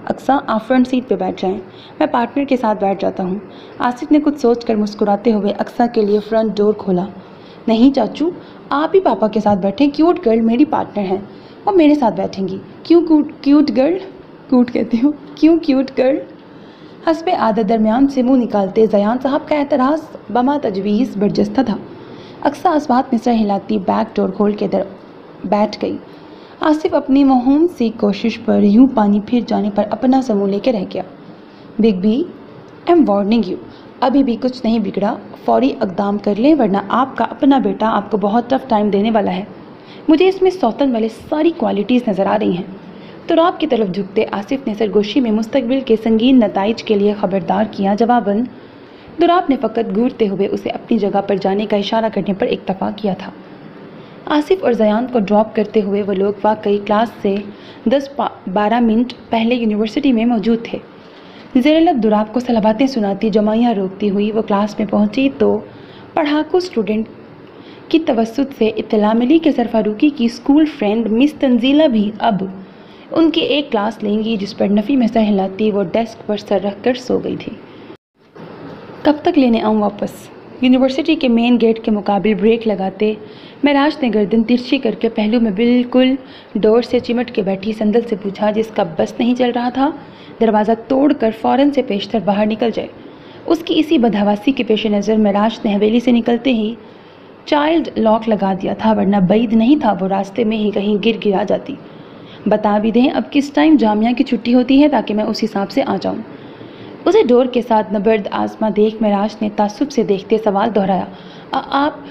अक्सा, आप फ्रंट सीट पर बैठ जाएँ। मैं पार्टनर के साथ बैठ जाता हूँ। आसिफ ने कुछ सोच कर मुस्कुराते हुए अक्सा के लिए फ्रंट डोर खोला। नहीं चाचू, आप ही पापा के साथ बैठें। क्यूट गर्ल मेरी पार्टनर हैं। वो मेरे साथ बैठेंगी। क्यों क्यूट क्यूट गर्ल क्यूट कहती हूँ। क्यों क्यूट गर्ल हंसबे आदत दरमियान से मुँह निकालते जयान साहब का एतराज़, बमा तजवीज़ बर्जस्ता था। अक्सा असबात में सर हिलाती बैक डोर खोल के दर बैठ गई। आसिफ अपनी महूम सी कोशिश पर यूँ पानी फिर जाने पर अपना समूह लेके रह गया। Big B I am warning you अभी भी कुछ नहीं बिगड़ा, फौरी अकदाम कर लें, वरना आपका अपना बेटा आपको बहुत टफ टाइम देने वाला है। मुझे इसमें सौतन वाले सारी क्वालिटीज़ नज़र आ रही हैं। तो राब की तरफ़ झुकते आसिफ ने सरगोशी में मुस्तबिल के संगीन नतज के लिए खबरदार किया जवाबन। दुराब ने फ़कत घूरते हुए उसे अपनी जगह पर जाने का इशारा करने पर इतफा किया था। आसिफ और जयान को ड्रॉप करते हुए वो लोग वाकई क्लास से दस बारह मिनट पहले यूनिवर्सिटी में मौजूद थे। जेरलब दुराब को सलाबातें सुनाती, जमाइयाँ रोकती हुई वो क्लास में पहुँची तो पढ़ाकू स्टूडेंट की तवसत से इतला मिली कि सरफारूकी की स्कूल फ्रेंड मिस तंजीला भी अब उनकी एक क्लास लेंगी, जिस पर नफ़ी में सहलाती वो डेस्क पर सर रख कर सो गई थी। कब तक लेने आऊँ वापस? यूनिवर्सिटी के मेन गेट के मुकाबले ब्रेक लगाते महराज ने गर्दन तिरछी करके पहलू में बिल्कुल डोर से चिमट के बैठी, संदल से पूछा, जिसका बस नहीं चल रहा था, दरवाज़ा तोड़कर फ़ौरन से पेशतर बाहर निकल जाए। उसकी इसी बदहवासी के पेश नज़र महराज ने हवेली से निकलते ही चाइल्ड लॉक लगा दिया था, वरना बैद नहीं था, वो रास्ते में ही कहीं गिर गिरा जाती। बता भी दें अब किस टाइम जामिया की छुट्टी होती है ताकि मैं उस हिसाब से आ जाऊँ। उसे डोर के साथ नबर्द आजमा देख महराज ने तासुब से देखते सवाल दोहराया आप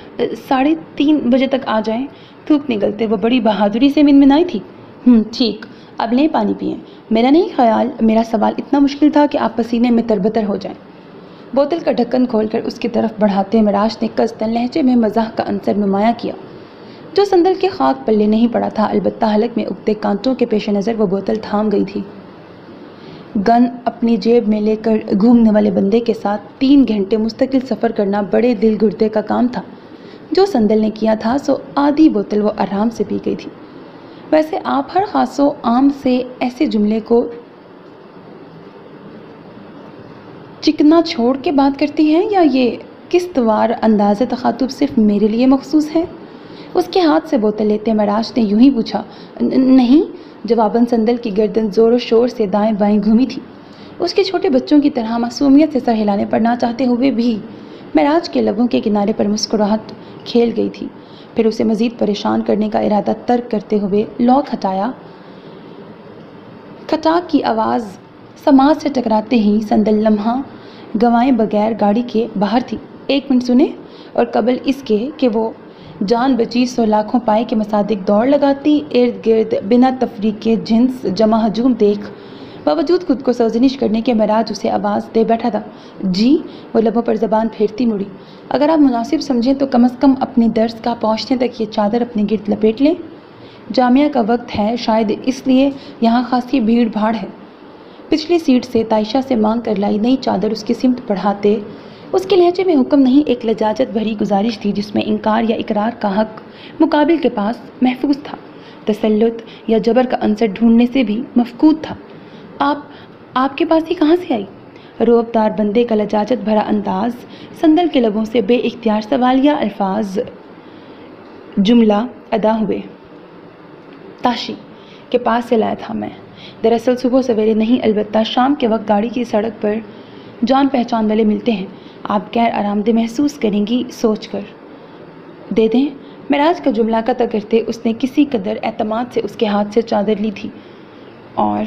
साढ़े तीन बजे तक आ जाएँ? थूक निकलते वो बड़ी बहादुरी से मिनमिनाई थी। हम्म, ठीक अब लें पानी पिए। मेरा नहीं ख्याल मेरा सवाल इतना मुश्किल था कि आप पसीने में तरबतर हो जाएँ। बोतल का ढक्कन खोलकर उसकी तरफ़ बढ़ाते महराज ने कस्तन लहजे में मजाह का अंसर नुमाया किया। जो संदल के खाक पल्ले नहीं पड़ा था, अलबत्ता हलक में उगते कांटों के पेश नज़र वो बोतल थाम गई थी। गन अपनी जेब में लेकर घूमने वाले बंदे के साथ तीन घंटे मुस्तकिल सफ़र करना बड़े दिल गुर्दे का काम था। जो संदल ने किया था, सो आधी बोतल वो आराम से पी गई थी। वैसे आप हर खासो आम से ऐसे जुमले को चिकना छोड़ के बात करती हैं, या ये किस्तवार अंदाज़ तखातुब सिर्फ़ मेरे लिए मखसूस है? उसके हाथ से बोतल लेते मराज ने यूँ ही पूछा नहीं। जवाबन संदल की गर्दन ज़ोर शोर से दाएँ बाएँ घूमी थी। उसके छोटे बच्चों की तरह मासूमियत से सर हिलाने पर ना चाहते हुए भी महराज के लबों के किनारे पर मुस्कुराहट खेल गई थी। फिर उसे मज़ीद परेशान करने का इरादा तर्क करते हुए लॉक हटाया। खटाक की आवाज़ समाज से टकराते ही संदल लम्हा गंवाए बगैर गाड़ी के बाहर थी। एक मिनट सुने और कबल इसके कि वो जान बची सौ लाखों पाए के मसादिक दौड़ लगाती, इर्द गिर्द बिना तफरी के जिन्स जमा हजूम देख। बावजूद खुद को सौजनिश करने के मराज उसे आवाज़ दे बैठा था। जी, वो लबों पर ज़बान फेरती मुड़ी। अगर आप मुनासिब समझें तो कम अज़ कम अपनी दर्ज का पहुँचने तक ये चादर अपने गिर्द लपेट लें। जामिया का वक्त है, शायद इसलिए यहाँ खासी भीड़ भाड़ है। पिछली सीट से तायशा से मांग कर लाई नई चादर उसकी सिमत बढ़ाते उसके लहजे में हुक्म नहीं, एक लजाजत भरी गुजारिश थी जिसमें इनकार या इकरार का हक मुकाबिल के पास महफूज था। तसलुत या जबर का अंसर ढूँढने से भी मफकूद था। आप, आपके पास ही कहाँ से आई? रोबदार बंदे का लजाजत भरा अंदाज, संदल के लबों से बे इख्तियार सवालिया अल्फाज। जुमला अदा हुए। ताशी, के पास से लाया था मैं। दरअसल सुबह सवेरे नहीं, अलबत्ता शाम के वक्त गाड़ी की सड़क पर जान पहचान वाले मिलते हैं। आप गैर आरामदेह महसूस करेंगी सोच कर दे दें महराज का जुमला कता करते उसने किसी कदर एतमाद से उसके हाथ से चादर ली थी। और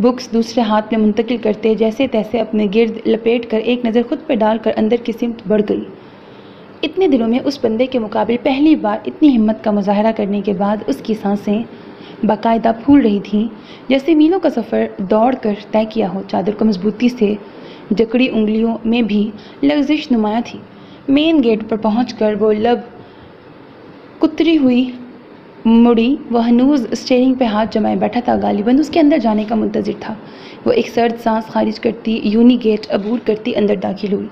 बुक्स दूसरे हाथ में मुंतकिल करते जैसे तैसे अपने गिर्द लपेट कर एक नज़र खुद पर डालकर अंदर की सिमत बढ़ गई। इतने दिनों में उस बंदे के मुकाबले पहली बार इतनी हिम्मत का मुजाहरा करने के बाद उसकी साँसें बाकायदा फूल रही थीं। जैसे मीलों का सफ़र दौड़ कर तय किया हो, चादर को मजबूती से जकड़ी उंगलियों में भी लग्जिश नुमाया थी। मेन गेट पर पहुँच वो लब कुतरी हुई मुड़ी, वह हनूज स्टेयरिंग पे हाथ जमाए बैठा था गालिबन उसके अंदर जाने का मुंतजर था। वो एक सर्द सांस खारिज करती, यूनी गेट अबूर करती अंदर दाखिल हुई।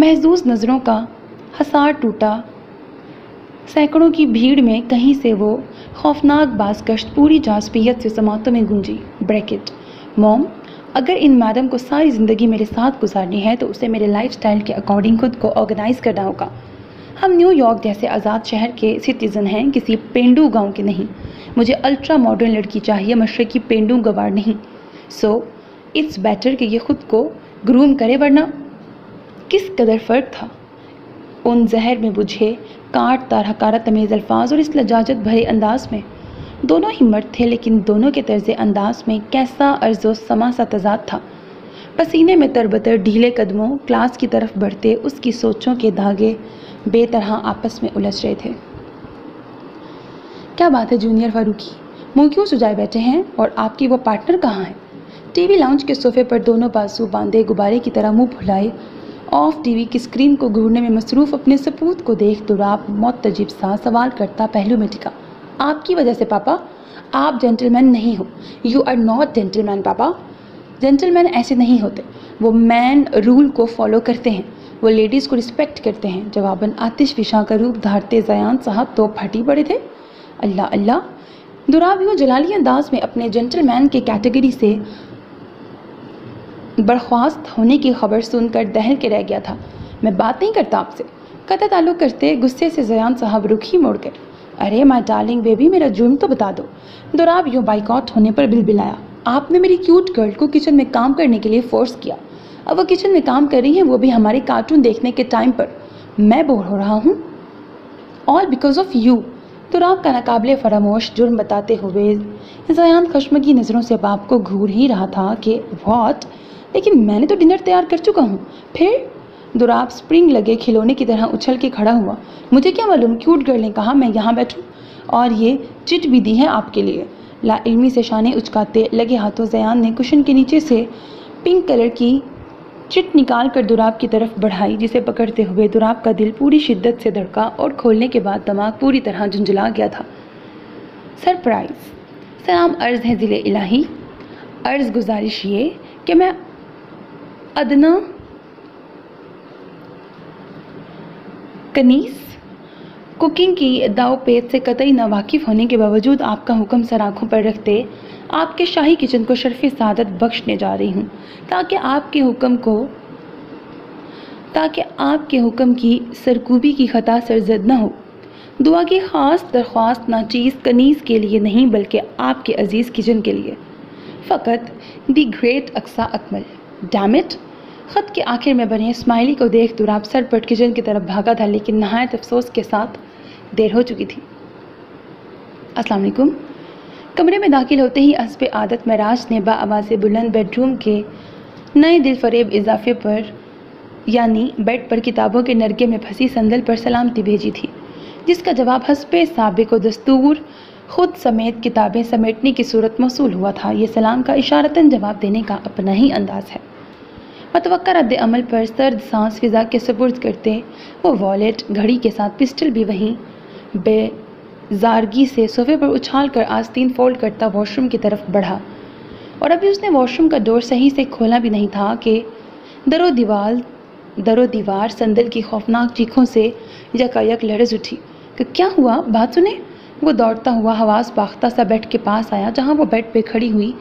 महजूज नज़रों का हसार टूटा। सैकड़ों की भीड़ में कहीं से वो खौफनाक बासकश्त पूरी जासपियत से समातों में गूंजी। ब्रैकेट। मॉम अगर इन मैडम को सारी ज़िंदगी मेरे साथ गुजारनी है तो उसे मेरे लाइफस्टाइल के अकॉर्डिंग खुद को ऑर्गेनाइज करना होगा। हम न्यूयॉर्क जैसे आज़ाद शहर के सिटीज़न हैं, किसी पेंडू गाँव के नहीं। मुझे अल्ट्रा मॉडर्न लड़की चाहिए, मशरक़ी पेंडू गवार नहीं। सो इट्स बेटर कि ये खुद को ग्रूम करे, वरना किस कदर फ़र्क था? उन जहर में बुझे, काट, तार हकारा तमीज़, अल्फाज और इस लजाजत भरे अंदाज में दोनों ही मर्द थे, लेकिन दोनों के तर्ज अंदाज में कैसा अर्जो समा सा तजाद था। पसीने में तरबतर ढीले कदमों क्लास की तरफ़ बढ़ते उसकी सोचों के धागे बेतरह आपस में उलझ रहे थे। क्या बात है, जूनियर फारूकी? मुँह क्यों सुझाए बैठे हैं? और आपकी वो पार्टनर कहाँ है? टीवी लाउंज के सोफे पर दोनों बाजू बांधे गुब्बारे की तरह मुँह फुलाए। ऑफ़ टीवी की स्क्रीन को घूरने में मसरूफ़ अपने सपूत को देख दुराब, मौत तजीब सा सवाल करता पहलू में टिका। आपकी वजह से, पापा, आप जेंटलमैन नहीं हो। You are not gentleman papa. Gentleman ऐसे नहीं होते। वो मैन रूल को फॉलो करते हैं। वो लेडीज़ को रिस्पेक्ट करते हैं। जवाबन आतिश विशा का रूप धारते जयान साहब तो फटी पड़े थे। अल्लाह अल्लाह। दुराब यूँ जलाली अंदाज में अपने जेंटलमैन के कैटेगरी से बर्खास्त होने की खबर सुनकर दहल के रह गया था। मैं बात नहीं करता आपसे। कत ताल्लुक करते गुस्से से जयान साहब रुख मोड़ कर अरे माई डार्लिंग बेबी, मेरा जुर्म तो बता दो। दुराब यूँ बाइकआउट होने पर बिल बिलाया आपने मेरी क्यूट गर्ल को किचन में काम करने के लिए फोर्स किया। अब वो किचन में काम कर रही है, वो भी हमारे कार्टून देखने के टाइम पर। मैं बोर हो रहा हूँ। ऑल बिकॉज़ ऑफ़ यू तो राम का नाकबले फरामोश जुर्म बताते हुए जयान खशमगी नज़रों से बाप को घूर ही रहा था कि वॉट लेकिन मैंने तो डिनर तैयार कर चुका हूँ। फिर दुराब स्प्रिंग लगे खिलौने की तरह उछल के खड़ा हुआ। मुझे क्या मालूम क्यूट गर्ल ने कहा, मैं यहाँ बैठूँ? और ये चिट भी दी है आपके लिए। ला इल्मी से शाने उचकाते लगे हाथों जयान ने कुशन के नीचे से पिंक कलर की चिट निकाल कर दुराब की तरफ़ बढ़ाई, जिसे पकड़ते हुए दुराब का दिल पूरी शिद्दत से धड़का और खोलने के बाद दिमाग पूरी तरह झुंझला गया था। सरप्राइज़, सलाम अर्ज़ है ज़िले इलाही। अर्ज़ गुजारिश ये कि मैं अदना कनीस, कुकिंग की दाव पेज से कतई नावाकिफ़ होने के बावजूद आपका हुक्म सर आँखों पर रखते आपके शाही किचन को शर्फ सादत बख्शने जा रही हूँ। ताकि आपके हुक्म को, ताकि आपके हुक्म की सरकूबी की ख़ता सरजद न हो। दुआ की ख़ास दरख्वास्त नाचीज़ कनीज़ के लिए नहीं, बल्कि आपके अज़ीज़ किचन के लिए। फ़कत the great Aqsa Akmal. Dammit ख़त के आखिर में बने स्माइली को देख दुराब सर पट किचन की तरफ़ भागा था, लेकिन नहायत अफसोस के साथ देर हो चुकी थी। अस्सलाम वालेकुम। कमरे में दाखिल होते ही हसब आदत मराज ने बाआवाज़ बुलंद बेडरूम के नए दिल फरेब इजाफे पर, यानी बेड पर किताबों के नरके में फंसी संदल पर सलामती भेजी थी, जिसका जवाब हसब सबक दस्तूर खुद समेत किताबें समेटने की सूरत मौसू हुआ था। ये सलाम का इशारतन जवाब देने का अपना ही अंदाज़ है। मतवक़ रद्द अमल पर सर्द सांस फिज़ा के सबुर्द करते, वो वॉलेट घड़ी के साथ पिस्टल भी वहीं। बेजारगी से सोफे पर उछाल कर आस्तीन फोल्ड करता वॉशरूम की तरफ़ बढ़ा। और अभी उसने वॉशरूम का डोर सही से खोला भी नहीं था कि दरो दीवार दरो दीवार संदल की खौफनाक चीखों से यकायक लड़ज उठी। कि क्या हुआ? बात सुने? वो दौड़ता हुआ हवास बाख्ता सा बेड के पास आया, जहाँ वो बेड पे खड़ी हुई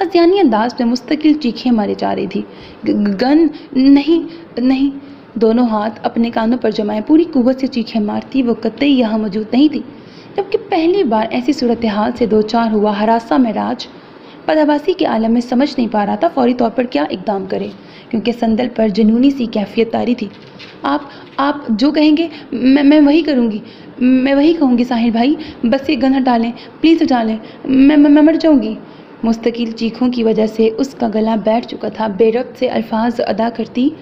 हसियानी अंदाज में मुस्तकिल चीखें मारी जा रही थी। गन नहीं नहीं। दोनों हाथ अपने कानों पर जमाए पूरी कुवत से चीखें मारती वो कतई यहाँ मौजूद नहीं थी। जबकि पहली बार ऐसी सूरत हाल से दो चार हुआ हरासा महराज पदाबासी के आलम में समझ नहीं पा रहा था फौरी तौर पर क्या इकदाम करे क्योंकि संदल पर जनूनी सी कैफियत तारी थी। आप आप जो कहेंगे मैं मैं वही करूँगी। मैं वही कहूँगी साहिर भाई बस ये गन हटा लें प्लीज़ हटा लें। मैं मैं, मैं मर जाऊँगी। मुस्तकिल चीखों की वजह से उसका गला बैठ चुका था। बेरब्त से अल्फाज अदा करती,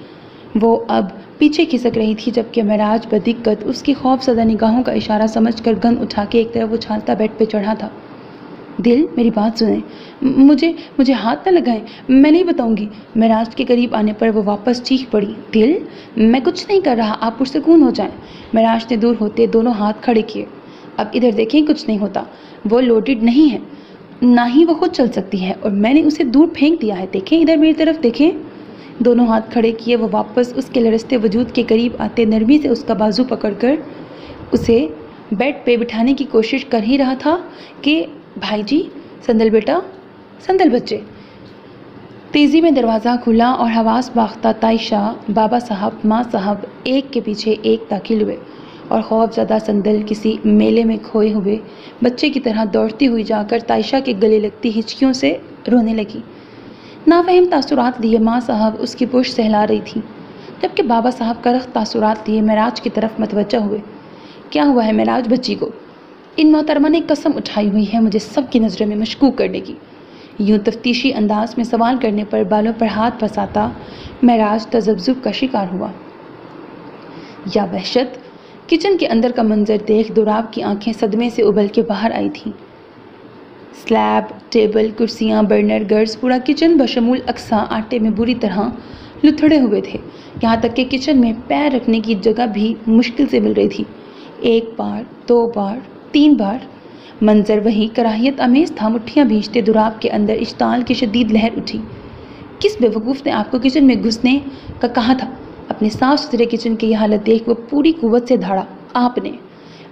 वो अब पीछे खिसक रही थी, जबकि महराज बदिक्कत उसकी खौफजदा निगाहों का इशारा समझकर गन उठा के एक तरफ़ उछालता बेड पे चढ़ा था। दिल, मेरी बात सुने। मुझे मुझे हाथ न लगाएँ। मैं नहीं बताऊँगी। महराज के करीब आने पर वो वापस चीख पड़ी। दिल, मैं कुछ नहीं कर रहा। आप पुरसकून हो जाएँ। महराज ने दूर होते दोनों हाथ खड़े किए। अब इधर देखें, कुछ नहीं होता। वो लोडेड नहीं है। ना ही वो खुद चल सकती है। और मैंने उसे दूर फेंक दिया है। देखें, इधर मेरी तरफ़ देखें। दोनों हाथ खड़े किए, वो वापस उसके लड़सते वजूद के करीब आते नरमी से उसका बाजू पकड़कर उसे बेड पे बिठाने की कोशिश कर ही रहा था कि, भाई जी, संदल बेटा, संदल बच्चे। तेज़ी में दरवाज़ा खुला और हवास बाख्ता तायशा बाबा साहब, माँ साहब एक के पीछे एक दाखिल हुए। और खौफजदा संदल किसी मेले में खोए हुए बच्चे की तरह दौड़ती हुई जाकर तायशा के गले लगती हिचकियों से रोने लगी। नाफहम तासुरात लिए माँ साहब उसकी पुश सहला रही थी, जबकि बाबा साहब का करख तासुरात लिए महराज की तरफ़ मतवजा हुए। क्या हुआ है महराज बच्ची को? इन मोहतरमा ने कसम उठाई हुई है मुझे सबकी नज़रों में मशकूक करने की। यूँ तफ्तीशी अंदाज में सवाल करने पर बालों पर हाथ फंसाता महराज तजब्जुब का शिकार हुआ। या वहशत किचन के अंदर का मंजर देख दुराब की आँखें सदमे से उबल के बाहर आई थीं। स्लैब, टेबल, कुर्सियाँ, बर्नर गर्स पूरा किचन बशमूल अक्सा आटे में बुरी तरह लुथड़े हुए थे। यहाँ तक कि किचन में पैर रखने की जगह भी मुश्किल से मिल रही थी। एक बार, दो बार, तीन बार मंजर वही कराहियत अमेज था मुठ्ठियाँ भींचते दुराब के अंदर इश्ताल की शदीद लहर उठी। किस बेवकूफ़ ने आपको किचन में घुसने का कहा था? अपने साफ़ सुथरे किचन की हालत देख वो पूरी कुवत से धाड़ा। आपने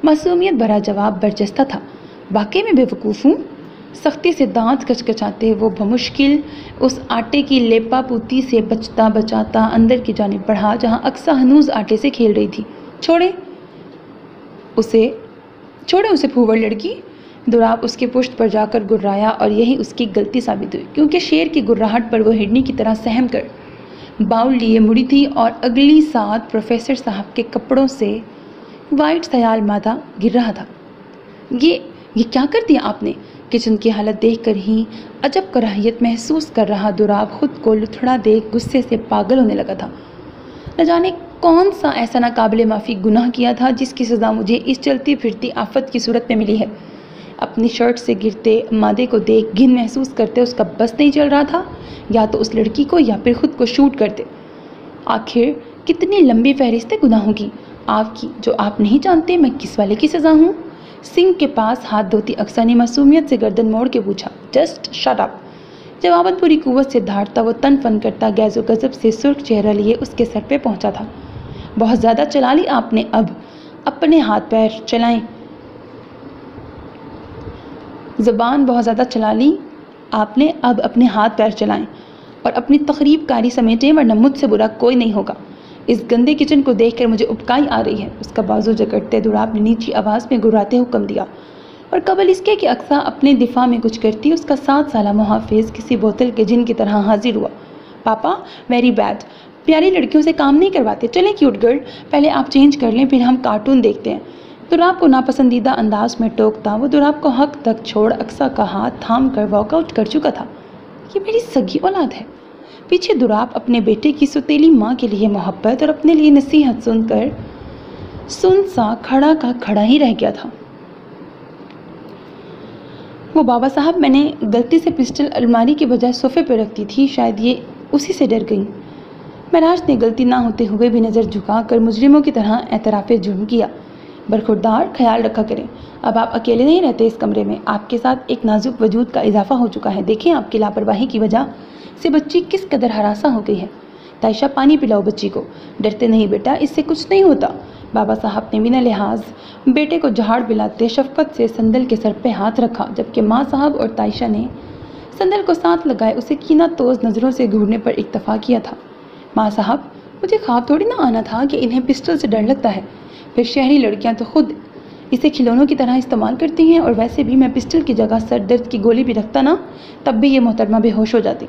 मासूमियत भरा जवाब बरजस्ता था। वाकई में बेवकूफ़ हूँ? सख्ती से दांत कचकचाते वो बमुश्किल उस आटे की लेपा पुती से बचता बचाता अंदर की जानब बढ़ा, जहाँ अक्सा हनूज आटे से खेल रही थी। छोड़े उसे छोड़े उसे फूवर लड़की। दुराब उसके पुष्ट पर जाकर गुर्राया और यही उसकी गलती साबित हुई, क्योंकि शेर की गुर्राहट पर वो हिडनी की तरह सहम कर बाउल लिए मुड़ी थी और अगली साथ प्रोफेसर साहब के कपड़ों से वाइट सयाल मादा गिर रहा था। ये ये क्या कर दिया आपने? किचन की हालत देखकर ही अजब कराहियत महसूस कर रहा दुराब खुद को लुथड़ा देख गुस्से से पागल होने लगा था। न जाने कौन सा ऐसा नाकाबिल माफ़ी गुनाह किया था जिसकी सज़ा मुझे इस चलती फिरती आफत की सूरत में मिली है। अपनी शर्ट से गिरते मादे को देख घिन महसूस करते उसका बस नहीं चल रहा था, या तो उस लड़की को या फिर ख़ुद को शूट करते। आखिर कितनी लंबी फहरिस्त गुनाहों की। आपकी, जो आप नहीं जानते मैं किस वाले की सज़ा हूँ? सिंह के पास हाथ धोती अक्सा ने मासूमियत से गर्दन मोड़ के पूछा, जस्ट शट अप। जवाबन पूरी कुवत से धारता वो तन फन करता गैज़ो गज़ब से सुर्ख चेहरा लिए उसके सर पे पहुँचा था। बहुत ज़्यादा चला ली आपने, अब अपने हाथ पैर चलाएँ। ज़बान बहुत ज़्यादा चला ली। आपने अब अपने हाथ पैर चलाएँ और अपनी तकरीब कारी समेटें, वरना मुझसे बुरा कोई नहीं होगा। इस गंदे किचन को देखकर मुझे उपकाई आ रही है। उसका बाजू जकड़ते दुराब ने नीची आवाज़ में गुराते हुक्म दिया। और कबल इसके कि अक्सा अपने दिफा में कुछ करती, उसका सात साल मुहाफ़ किसी बोतल के जिन की तरह हाजिर हुआ। पापा वेरी बैड प्यारी लड़कियों से काम नहीं करवाते। चलें क्यूट गर्ल पहले आप चेंज कर लें, फिर हम कार्टून देखते हैं। दुराब को नापसंदीदा अंदाज में टोकता, वो दुराब को हक तक छोड़ अक्सा का हाथ थाम कर वॉकआउट कर चुका था। ये मेरी सगी औलाद है। पीछे दुराब अपने बेटे की सुतीली माँ के लिए मोहब्बत और अपने लिए नसीहत सुनकर सुन सा खड़ा का खड़ा ही रह गया था। वो बाबा साहब मैंने गलती से पिस्टल अलमारी के बजाय सोफे पर रखती थी, शायद ये उसी से डर गई। महराज ने गलती ना होते हुए भी नज़र झुकाकर मुजरिमों की तरह एतराफ़ जुर्म किया। बरखुरदार ख्याल रखा करें। अब आप अकेले नहीं रहते इस कमरे में। आपके साथ एक नाजुक वजूद का इजाफा हो चुका है। देखें आपकी लापरवाही की वजह से बच्ची किस कदर हरासा हो गई है। तायशा, पानी पिलाओ बच्ची को। डरते नहीं बेटा, इससे कुछ नहीं होता। बाबा साहब ने बिना लिहाज बेटे को झाड़ पिलाते शफकत से संदल के सर पे हाथ रखा, जबकि माँ साहब और तायशा ने संदल को साथ लगाए, उसे कीना तोज नज़रों से घूरने पर इतफा किया था। माँ साहब, मुझे ख्वाब थोड़ी ना आना था कि इन्हें पिस्टल से डर लगता है। फिर शहरी लड़कियाँ तो खुद इसे खिलौनों की तरह इस्तेमाल करती हैं और वैसे भी मैं पिस्टल की जगह सर दर्द की गोली भी रखता ना, तब भी ये मोहतरमा बेहोश हो जाती।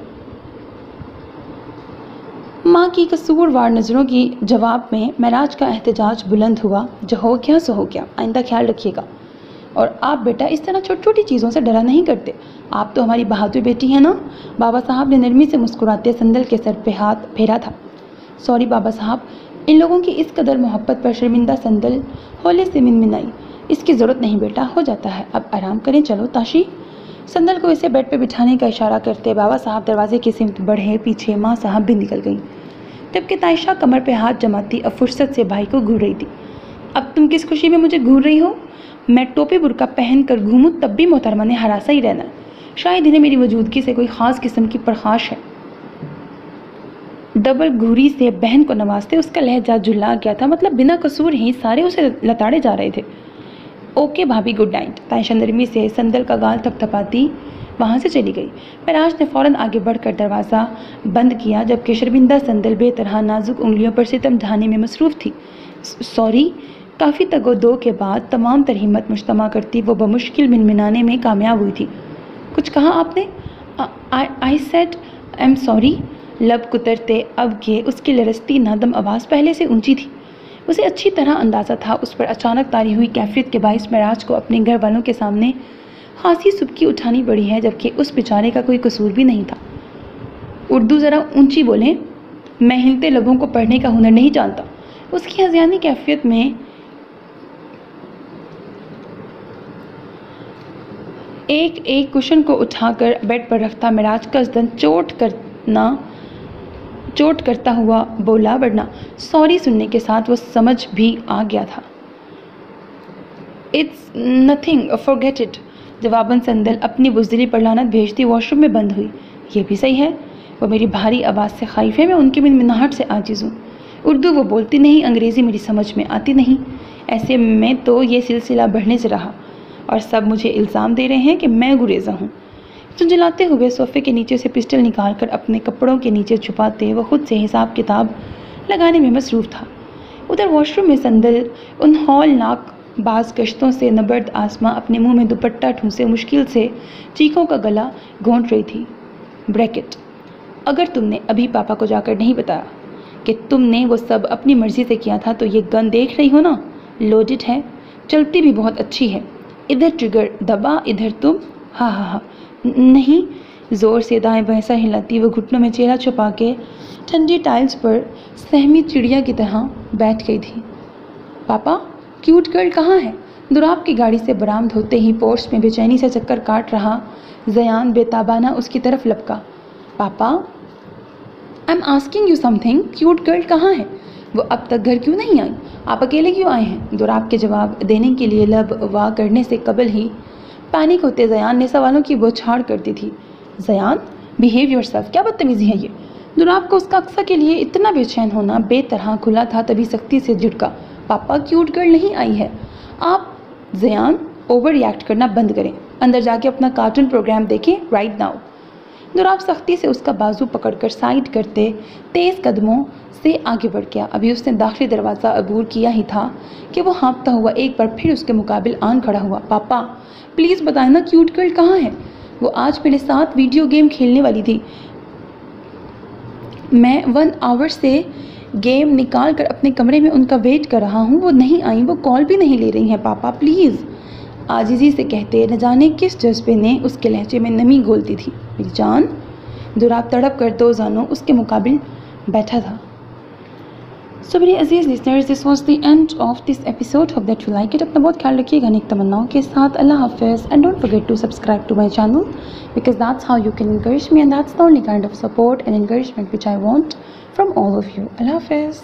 माँ की कसूरवार नज़रों की जवाब में महराज का एहतजाज बुलंद हुआ, जो हो गया सो हो गया, आइंदा ख्याल रखिएगा। और आप बेटा इस तरह छोटी छोटी चीज़ों से डरा नहीं करते। आप तो हमारी बहादुर बेटी हैं ना? बाबा साहब ने नरमी से मुस्कुराते संदल के सर पे हाथ फेरा था। सॉरी बाबा साहब इन लोगों की इस कदर मोहब्बत पर शर्मिंदा संदल होले से मिनमिनाई। इसकी ज़रूरत नहीं बेटा, हो जाता है। अब आराम करें, चलो ताशी। संदल को इसे बेड पर बिठाने का इशारा करते बाबा साहब दरवाजे की सिमत बढ़े, पीछे माँ साहब भी निकल गई। जबकि तायशा कमर पर हाथ जमाती अब फुर्सत से भाई को घूर रही थी। अब तुम किस खुशी में मुझे घूर रही हो? मैं टोपी बुरका पहन कर घूमूँ, तब भी मोहतरमा ने हरासा ही रहना। शायद इन्हें मेरी मौजूदगी से कोई ख़ास किस्म की प्रखाश है। डबल घूरी से बहन को नवाजते उसका लहजा झुल्ला गया था। मतलब बिना कसूर ही सारे उसे लताड़े जा रहे थे। ओके भाभी गुड नाइट तायशा से संदल का गाल थपथपाती वहाँ से चली गई। महराज ने फ़ौरन आगे बढ़कर दरवाज़ा बंद किया, जबकि शर्मिंदा संदल बेतरह नाजुक उंगलियों पर सितम ढाने में मसरूफ़ थी। सॉरी काफ़ी तगोदो के बाद तमाम तर हिम्मत मुश्तमा करती, वो बमुश्किल मिनमिनाने में कामयाब हुई थी। कुछ कहा आपने? I said I am sorry लब कुतरते, अब के उसकी लरसती नादम आवाज़ पहले से ऊँची थी। उसे अच्छी तरह अंदाज़ा था, उस पर अचानक तारी हुई कैफियत के बायस महराज को अपने घर वालों के सामने खासी सुबकी उठानी पड़ी है, जबकि उस बेचारे का कोई कसूर भी नहीं था। उर्दू ज़रा ऊँची बोलें, मैं हिलते लबों को पढ़ने का हुनर नहीं जानता। उसकी हजियानी कैफियत में एक एक कुशन को उठाकर बेड पर रखता मिराज कसदन चोट करना चोट करता हुआ बोला, वरना सॉरी सुनने के साथ वो समझ भी आ गया था। इट्स नथिंग फॉरगेट इट जवाबन संदल अपनी बुजदली पर लानत भेजती वॉशरूम में बंद हुई। ये भी सही है। वो मेरी भारी आवाज़ से खाइफ है, मैं उनकी मिनमिनाहट से आजिज़ हूँ। उर्दू वो बोलती नहीं, अंग्रेज़ी मेरी समझ में आती नहीं। ऐसे में तो ये सिलसिला बढ़ने से रहा और सब मुझे इल्ज़ाम दे रहे हैं कि मैं गुरेज़ा हूँ। झुंझलाते हुए सोफ़े के नीचे से पिस्टल निकाल कर अपने कपड़ों के नीचे छुपाते वह खुद से हिसाब किताब लगाने में मसरूफ़ था। उधर वॉशरूम में संदल, उन हॉलनाक बाज कश्तों से नबर्द आसमा अपने मुँह में दुपट्टा ठूंसे मुश्किल से चीखों का गला घोंट रही थी। ब्रैकेट, अगर तुमने अभी पापा को जाकर नहीं बताया कि तुमने वो सब अपनी मर्ज़ी से किया था तो ये गन देख रही हो ना? लोडेड है, चलती भी बहुत अच्छी है। इधर ट्रिगर दबा, इधर तुम हाँ हाँ हाँ। नहीं। ज़ोर से दाएँ भैंसा हिलाती वो घुटनों में चेहरा छुपा के ठंडी टाइल्स पर सहमी चिड़िया की तरह बैठ गई थी। पापा क्यूट गर्ल कहाँ है? दुराब की गाड़ी से बरामद होते ही पोर्स में बेचैनी से चक्कर काट रहा जयान बेताबाना उसकी तरफ़ लपका। Papa I am asking you something cute girl कहाँ है? वो अब तक घर क्यों नहीं आई? आप अकेले क्यों आए हैं? दुराब के जवाब देने के लिए लब वाह करने से कबल ही पैनिक होते जयान ने सवालों की बोछाड़ कर दी थी। जयान बिहेव योर सेल्फ क्या बदतमीज़ी है ये? दुराब को उसका अक्सर के लिए इतना बेचैन होना बेतरह खुला था तभी सख्ती से झुटका। पापा क्यूट गर्ल नहीं आई है। आप, जयान ओवर रिएक्ट करना बंद करें। अंदर जाके अपना कार्टून प्रोग्राम देखें राइट नाउ दुराब सख्ती से उसका बाजू पकड़कर साइड करते तेज़ कदमों से आगे बढ़ गया। अभी उसने दाखिली दरवाज़ा अबूर किया ही था कि वो हाँपता हुआ एक बार फिर उसके मुकाबिल आन खड़ा हुआ। पापा प्लीज़ बताए ना क्यूट गर्ल कहाँ है? वो आज मेरे साथ वीडियो गेम खेलने वाली थी। मैं वन आवर से गेम निकाल कर अपने कमरे में उनका वेट कर रहा हूँ। वो नहीं आई, वो कॉल भी नहीं ले रही हैं। पापा प्लीज़ आजीज़ी से कहते, न जाने किस जज्बे ने उसके लहजे में नमी घोलती थी। मेरी जान, दुराब तड़प कर दो जानों, उसके मुकाबिल बैठा था। सो मेरे अज़ीज़ listeners this was the end of this episode hope that you like it अपना बहुत ख्याल रखिएगा नेक तमन्नाओं के साथ। अल्लाह हाफिज़। And don't forget to subscribe to my channel because that's how you can encourage me, and that's the only kind of support and encouragement which I want from all of you. Allah Hafiz.